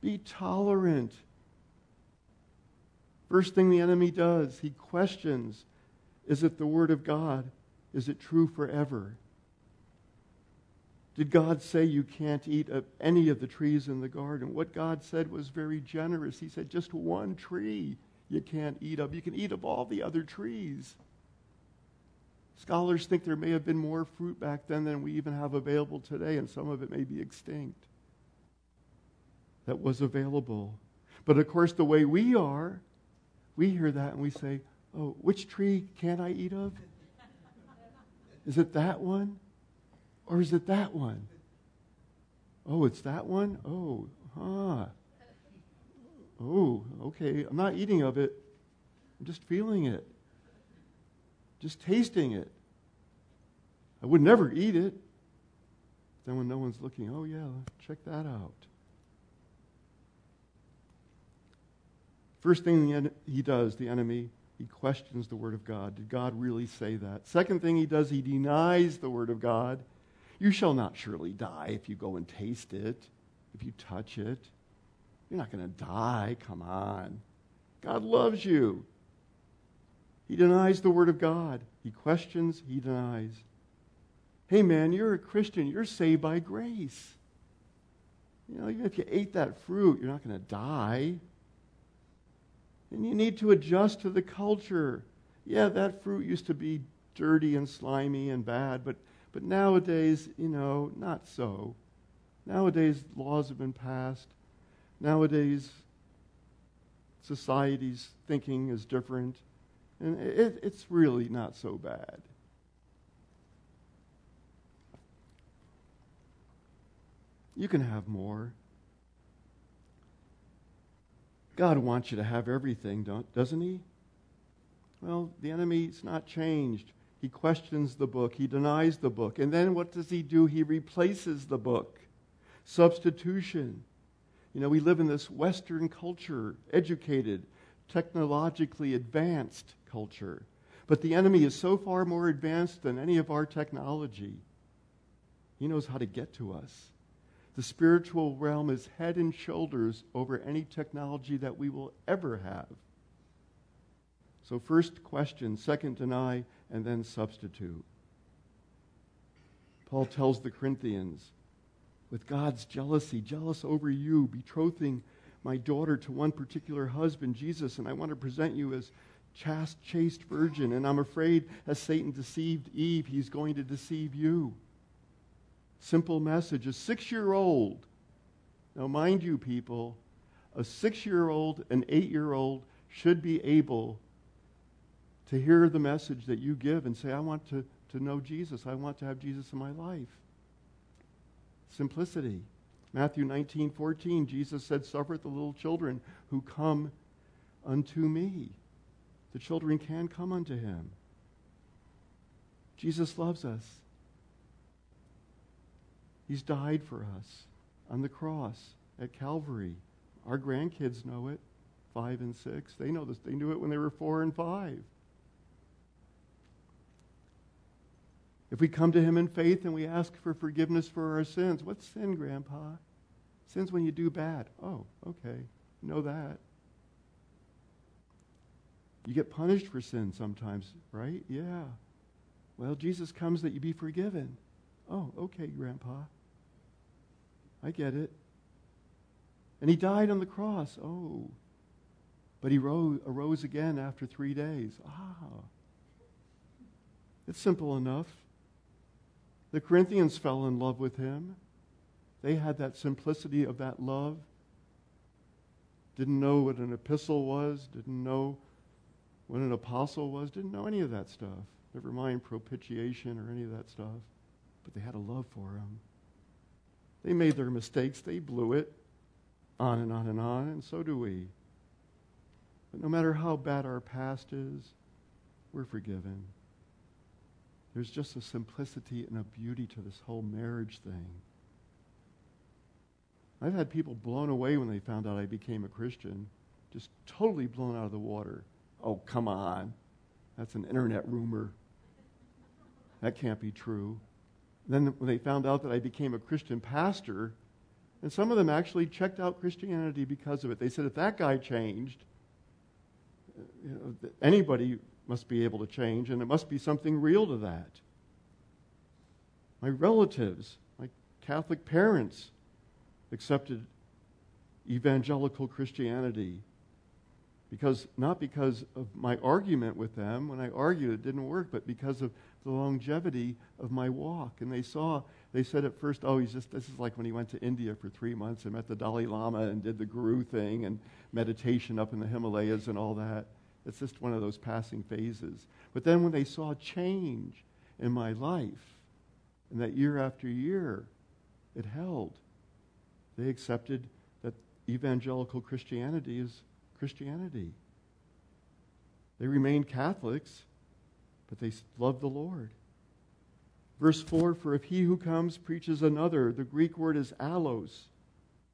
S5: Be tolerant. First thing the enemy does, he questions is it the Word of God? Is it true forever? Did God say you can't eat of any of the trees in the garden? What God said was very generous. He said, just one tree you can't eat of. You can eat of all the other trees. Scholars think there may have been more fruit back then than we even have available today, and some of it may be extinct. That was available. But of course, the way we are, we hear that and we say, Oh, which tree can't I eat of? Is it that one? Or is it that one? Oh, it's that one? Oh, huh. Oh, okay, I'm not eating of it. I'm just feeling it, just tasting it. I would never eat it. Then, when no one's looking, oh, yeah, check that out. First thing he does, the enemy, he questions the Word of God. Did God really say that? Second thing he does, he denies the Word of God. You shall not surely die if you go and taste it, if you touch it. You're not going to die. Come on. God loves you. He denies the Word of God. He questions, he denies. Hey, man, you're a Christian. You're saved by grace. You know, even if you ate that fruit, you're not going to die. And you need to adjust to the culture. Yeah, that fruit used to be dirty and slimy and bad, but, but nowadays, you know, not so. Nowadays, laws have been passed. Nowadays, society's thinking is different. And it, it's really not so bad. You can have more. God wants you to have everything, don't, doesn't He? Well, the enemy's not changed. He questions the book, he denies the book. And then what does he do? He replaces the book. Substitution. You know, we live in this Western culture, educated, technologically advanced culture. But the enemy is so far more advanced than any of our technology. He knows how to get to us. The spiritual realm is head and shoulders over any technology that we will ever have. So, first question, second, deny, and then substitute. Paul tells the Corinthians, with God's jealousy, jealous over you, betrothing my daughter to one particular husband, Jesus, and I want to present you as chaste, chaste virgin. And I'm afraid, as Satan deceived Eve, he's going to deceive you. Simple message. A six year old, now mind you, people, a six year old, an eight year old should be able to hear the message that you give and say, I want to, to know Jesus. I want to have Jesus in my life. Simplicity. Matthew 19, 14, Jesus said, Suffer the little children who come unto me. The children can come unto him. Jesus loves us. He's died for us on the cross at Calvary. Our grandkids know it, five and six. They know this. They knew it when they were four and five. If we come to Him in faith and we ask for forgiveness for our sins, what's sin, Grandpa? Sin's when you do bad. Oh, okay. Know that. You get punished for sin sometimes, right? Yeah. Well, Jesus comes that you be forgiven. Oh, okay, Grandpa. I get it. And he died on the cross. Oh. But he rose, arose again after three days. Ah. It's simple enough. The Corinthians fell in love with him. They had that simplicity of that love. Didn't know what an epistle was, didn't know what an apostle was, didn't know any of that stuff. Never mind propitiation or any of that stuff. But they had a love for him. They made their mistakes, they blew it on and on and on, and so do we. But no matter how bad our past is, we're forgiven. There's just a simplicity and a beauty to this whole marriage thing. I've had people blown away when they found out I became a Christian, just totally blown out of the water. Oh, come on. That's an internet rumor. That can't be true. Then when they found out that I became a Christian pastor, and some of them actually checked out Christianity because of it. They said, if that guy changed, you know, anybody must be able to change, and it must be something real to that. My relatives, my Catholic parents, accepted evangelical Christianity because not because of my argument with them when i argued it didn't work but because of the longevity of my walk and they saw they said at first oh he's just this is like when he went to india for three months and met the dalai lama and did the guru thing and meditation up in the himalayas and all that it's just one of those passing phases but then when they saw change in my life and that year after year it held they accepted that evangelical Christianity is Christianity. They remained Catholics, but they loved the Lord. Verse 4 For if he who comes preaches another, the Greek word is allos,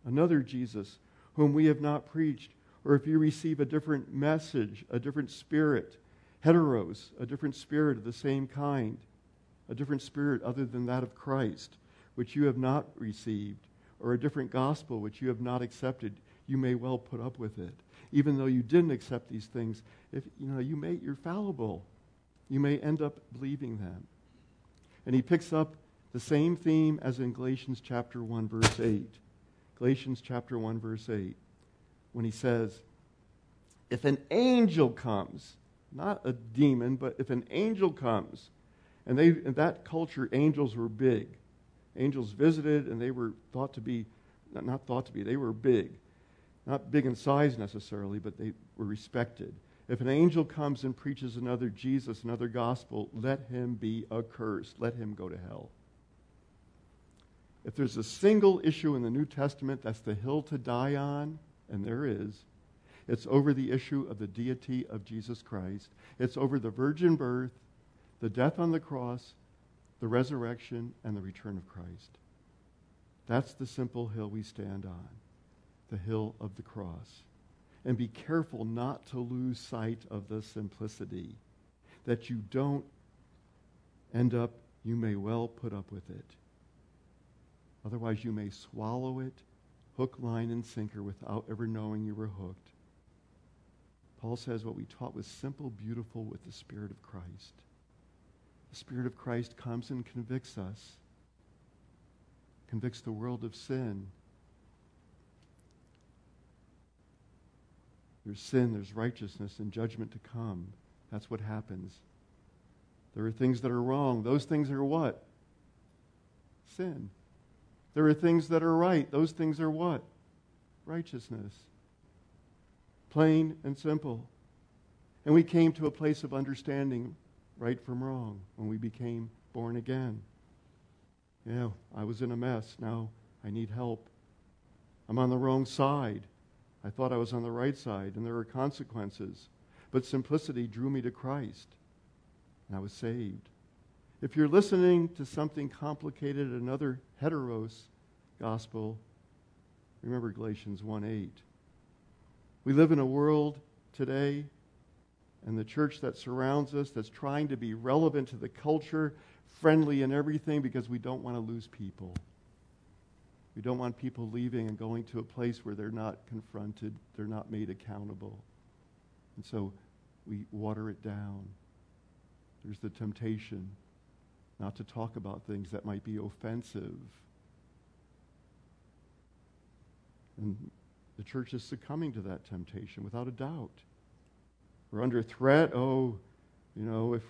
S5: another Jesus, whom we have not preached, or if you receive a different message, a different spirit, heteros, a different spirit of the same kind, a different spirit other than that of Christ, which you have not received, or a different gospel which you have not accepted, you may well put up with it. Even though you didn't accept these things, if you know you may you're fallible. You may end up believing them. And he picks up the same theme as in Galatians chapter 1 verse 8. Galatians chapter 1 verse 8 when he says if an angel comes, not a demon, but if an angel comes, and they in that culture angels were big. Angels visited and they were thought to be not, thought to be, they were big. Not big in size necessarily, but they were respected. If an angel comes and preaches another Jesus, another gospel, let him be accursed. Let him go to hell. If there's a single issue in the New Testament that's the hill to die on, and there is, it's over the issue of the deity of Jesus Christ. It's over the virgin birth, the death on the cross, the resurrection, and the return of Christ. That's the simple hill we stand on, the hill of the cross and be careful not to lose sight of the simplicity, that you don't end up, you may well put up with it. Otherwise, you may swallow it hook, line, and sinker without ever knowing you were hooked. Paul says what we taught was simple, beautiful with the Spirit of Christ. The Spirit of Christ comes and convicts us, convicts the world of sin, There's sin, there's righteousness, and judgment to come. That's what happens. There are things that are wrong. Those things are what? Sin. There are things that are right. Those things are what? Righteousness. Plain and simple. And we came to a place of understanding right from wrong when we became born again. Yeah, I was in a mess. Now I need help. I'm on the wrong side. I thought I was on the right side, and there were consequences. But simplicity drew me to Christ, and I was saved. If you're listening to something complicated, another heteros gospel, remember Galatians 1 8. We live in a world today and the church that surrounds us that's trying to be relevant to the culture, friendly and everything because we don't want to lose people. We don't want people leaving and going to a place where they're not confronted, they're not made accountable. And so we water it down. There's the temptation not to talk about things that might be offensive. And the church is succumbing to that temptation without a doubt. We're under threat. Oh, you know, if,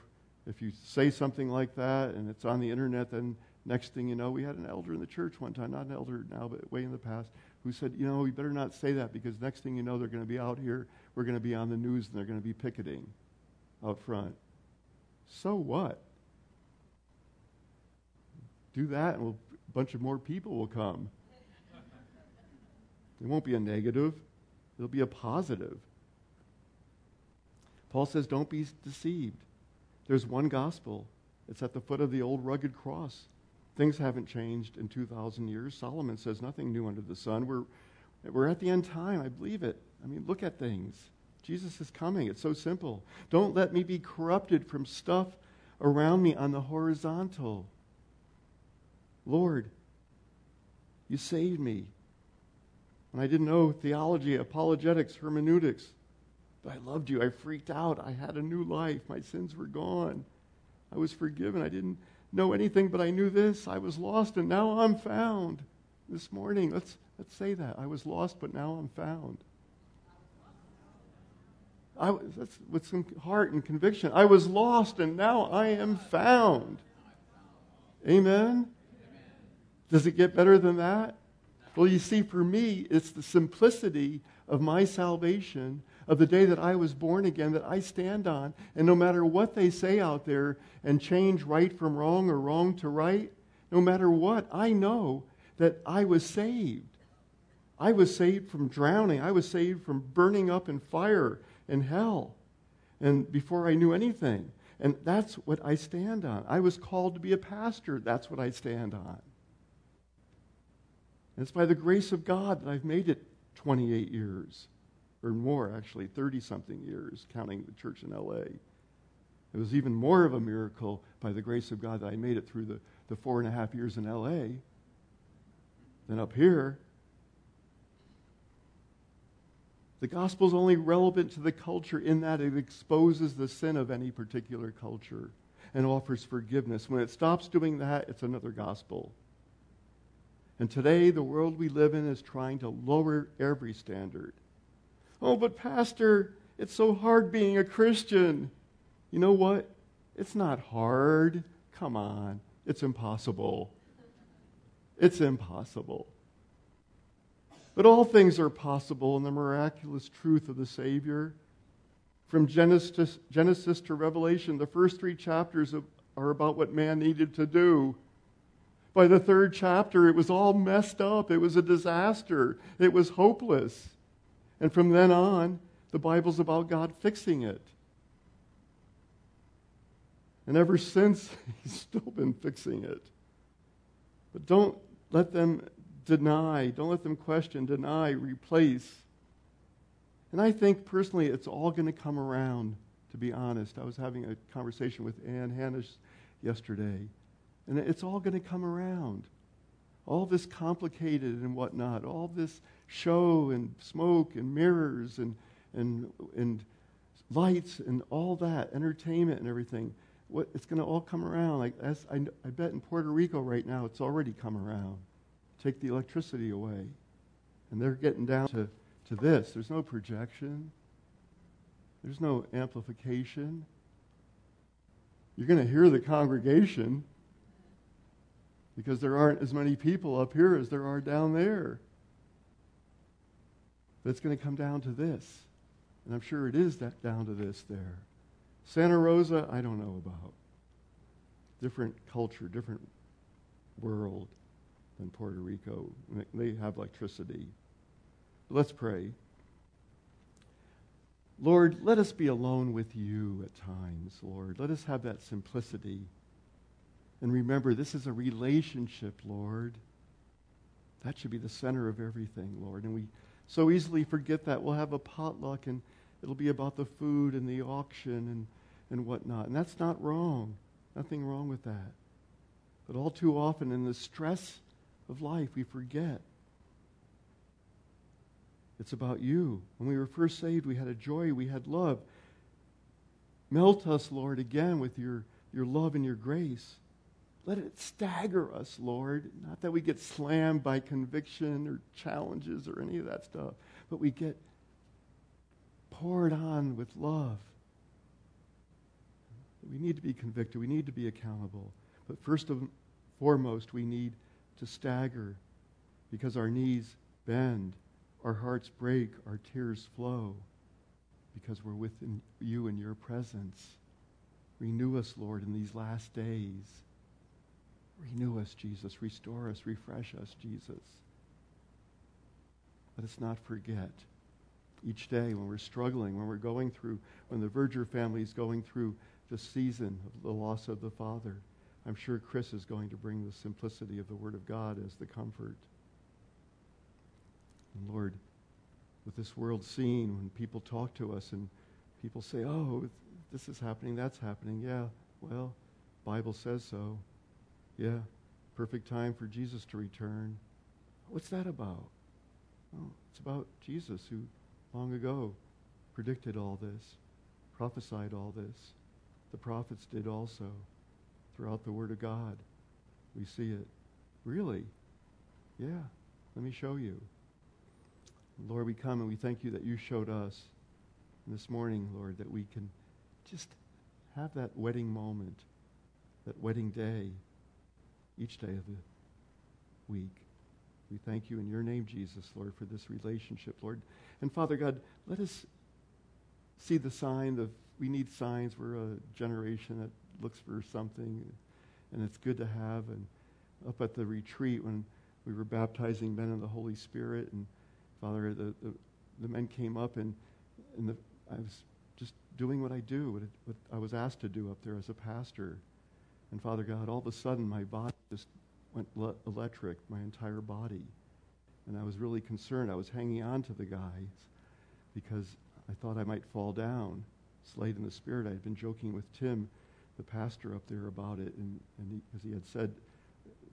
S5: if you say something like that and it's on the internet, then Next thing you know, we had an elder in the church one time, not an elder now, but way in the past, who said, You know, we better not say that because next thing you know, they're going to be out here, we're going to be on the news, and they're going to be picketing out front. So what? Do that, and we'll, a bunch of more people will come. It won't be a negative, it'll be a positive. Paul says, Don't be deceived. There's one gospel, it's at the foot of the old rugged cross. Things haven't changed in 2,000 years. Solomon says nothing new under the sun. We're, we're at the end time. I believe it. I mean, look at things. Jesus is coming. It's so simple. Don't let me be corrupted from stuff around me on the horizontal. Lord, you saved me. When I didn't know theology, apologetics, hermeneutics, but I loved you. I freaked out. I had a new life. My sins were gone. I was forgiven. I didn't know anything, but I knew this. I was lost, and now I'm found. This morning, let's, let's say that. I was lost, but now I'm found. I, that's with some heart and conviction. I was lost, and now I am found. Amen? Does it get better than that? Well, you see, for me, it's the simplicity of my salvation of the day that I was born again that I stand on. And no matter what they say out there and change right from wrong or wrong to right, no matter what, I know that I was saved. I was saved from drowning. I was saved from burning up in fire in hell. And before I knew anything. And that's what I stand on. I was called to be a pastor. That's what I stand on. And it's by the grace of God that I've made it 28 years, or more, actually, 30 something years, counting the church in LA. It was even more of a miracle by the grace of God that I made it through the, the four and a half years in LA than up here. The gospel is only relevant to the culture in that it exposes the sin of any particular culture and offers forgiveness. When it stops doing that, it's another gospel. And today, the world we live in is trying to lower every standard. Oh, but Pastor, it's so hard being a Christian. You know what? It's not hard. Come on. It's impossible. It's impossible. But all things are possible in the miraculous truth of the Savior. From Genesis, Genesis to Revelation, the first three chapters of, are about what man needed to do. By the third chapter, it was all messed up. It was a disaster. It was hopeless. And from then on, the Bible's about God fixing it. And ever since, He's still been fixing it. But don't let them deny, don't let them question, deny, replace. And I think personally it's all going to come around, to be honest. I was having a conversation with Ann Hannish yesterday, and it's all going to come around. All this complicated and whatnot, all this show and smoke and mirrors and, and, and lights and all that, entertainment and everything. What, it's going to all come around. Like as I, I bet in Puerto Rico right now, it's already come around take the electricity away. And they're getting down to, to this. There's no projection, there's no amplification. You're going to hear the congregation because there aren't as many people up here as there are down there. But it's going to come down to this. And I'm sure it is that down to this there. Santa Rosa, I don't know about. Different culture, different world than Puerto Rico. They have electricity. Let's pray. Lord, let us be alone with you at times, Lord. Let us have that simplicity. And remember, this is a relationship, Lord. That should be the center of everything, Lord. And we so easily forget that. We'll have a potluck and it'll be about the food and the auction and, and whatnot. And that's not wrong. Nothing wrong with that. But all too often, in the stress of life. We forget. It's about you. When we were first saved, we had a joy, we had love. Melt us, Lord, again with your, your love and your grace. Let it stagger us, Lord. Not that we get slammed by conviction or challenges or any of that stuff, but we get poured on with love. We need to be convicted. We need to be accountable. But first and foremost, we need to stagger because our knees bend, our hearts break, our tears flow because we're with you in your presence. Renew us, Lord, in these last days. Renew us, Jesus. Restore us. Refresh us, Jesus. Let us not forget each day when we're struggling, when we're going through, when the Verger family is going through the season of the loss of the father. I'm sure Chris is going to bring the simplicity of the Word of God as the comfort. And Lord, with this world scene, when people talk to us and people say, oh, this is happening, that's happening. Yeah, well, Bible says so. Yeah, perfect time for Jesus to return. What's that about? Oh, it's about Jesus who long ago predicted all this, prophesied all this. The prophets did also throughout the Word of God. We see it. Really? Yeah. Let me show you. Lord, we come and we thank you that you showed us this morning, Lord, that we can just have that wedding moment, that wedding day, each day of the week. We thank you in your name, Jesus, Lord, for this relationship, Lord. And Father God, let us see the sign of we need signs. We're a generation that looks for something, and it's good to have. And up at the retreat when we were baptizing men in the Holy Spirit, and Father, the, the, the men came up and, and the, I was just doing what I do, what, it, what I was asked to do up there as a pastor. And Father God, all of a sudden my body just went le- electric, my entire body. And I was really concerned. I was hanging on to the guys because I thought I might fall down. Slayed in the spirit. I had been joking with Tim, the pastor up there, about it, and, and he, as he had said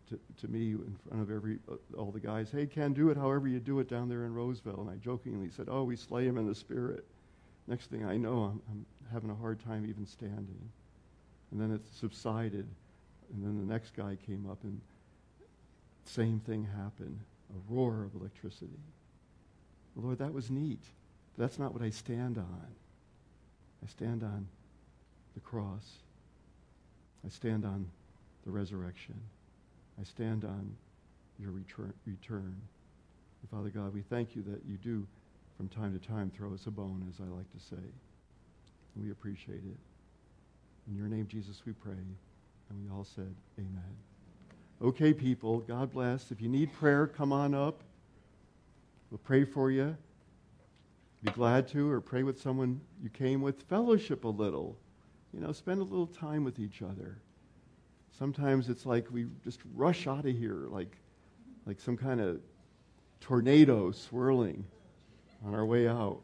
S5: to, to me in front of every uh, all the guys, "Hey, Ken, do it however you do it down there in Roseville." And I jokingly said, "Oh, we slay him in the spirit." Next thing I know, I'm, I'm having a hard time even standing. And then it subsided, and then the next guy came up, and same thing happened a roar of electricity. Lord, that was neat. But that's not what I stand on. I stand on the cross. I stand on the resurrection. I stand on your return. return. And Father God, we thank you that you do, from time to time, throw us a bone, as I like to say. And we appreciate it. In your name, Jesus, we pray. And we all said, Amen. Okay, people, God bless. If you need prayer, come on up. We'll pray for you. Be glad to, or pray with someone you came with. Fellowship a little. You know, spend a little time with each other. Sometimes it's like we just rush out of here like, like some kind of tornado swirling on our way out.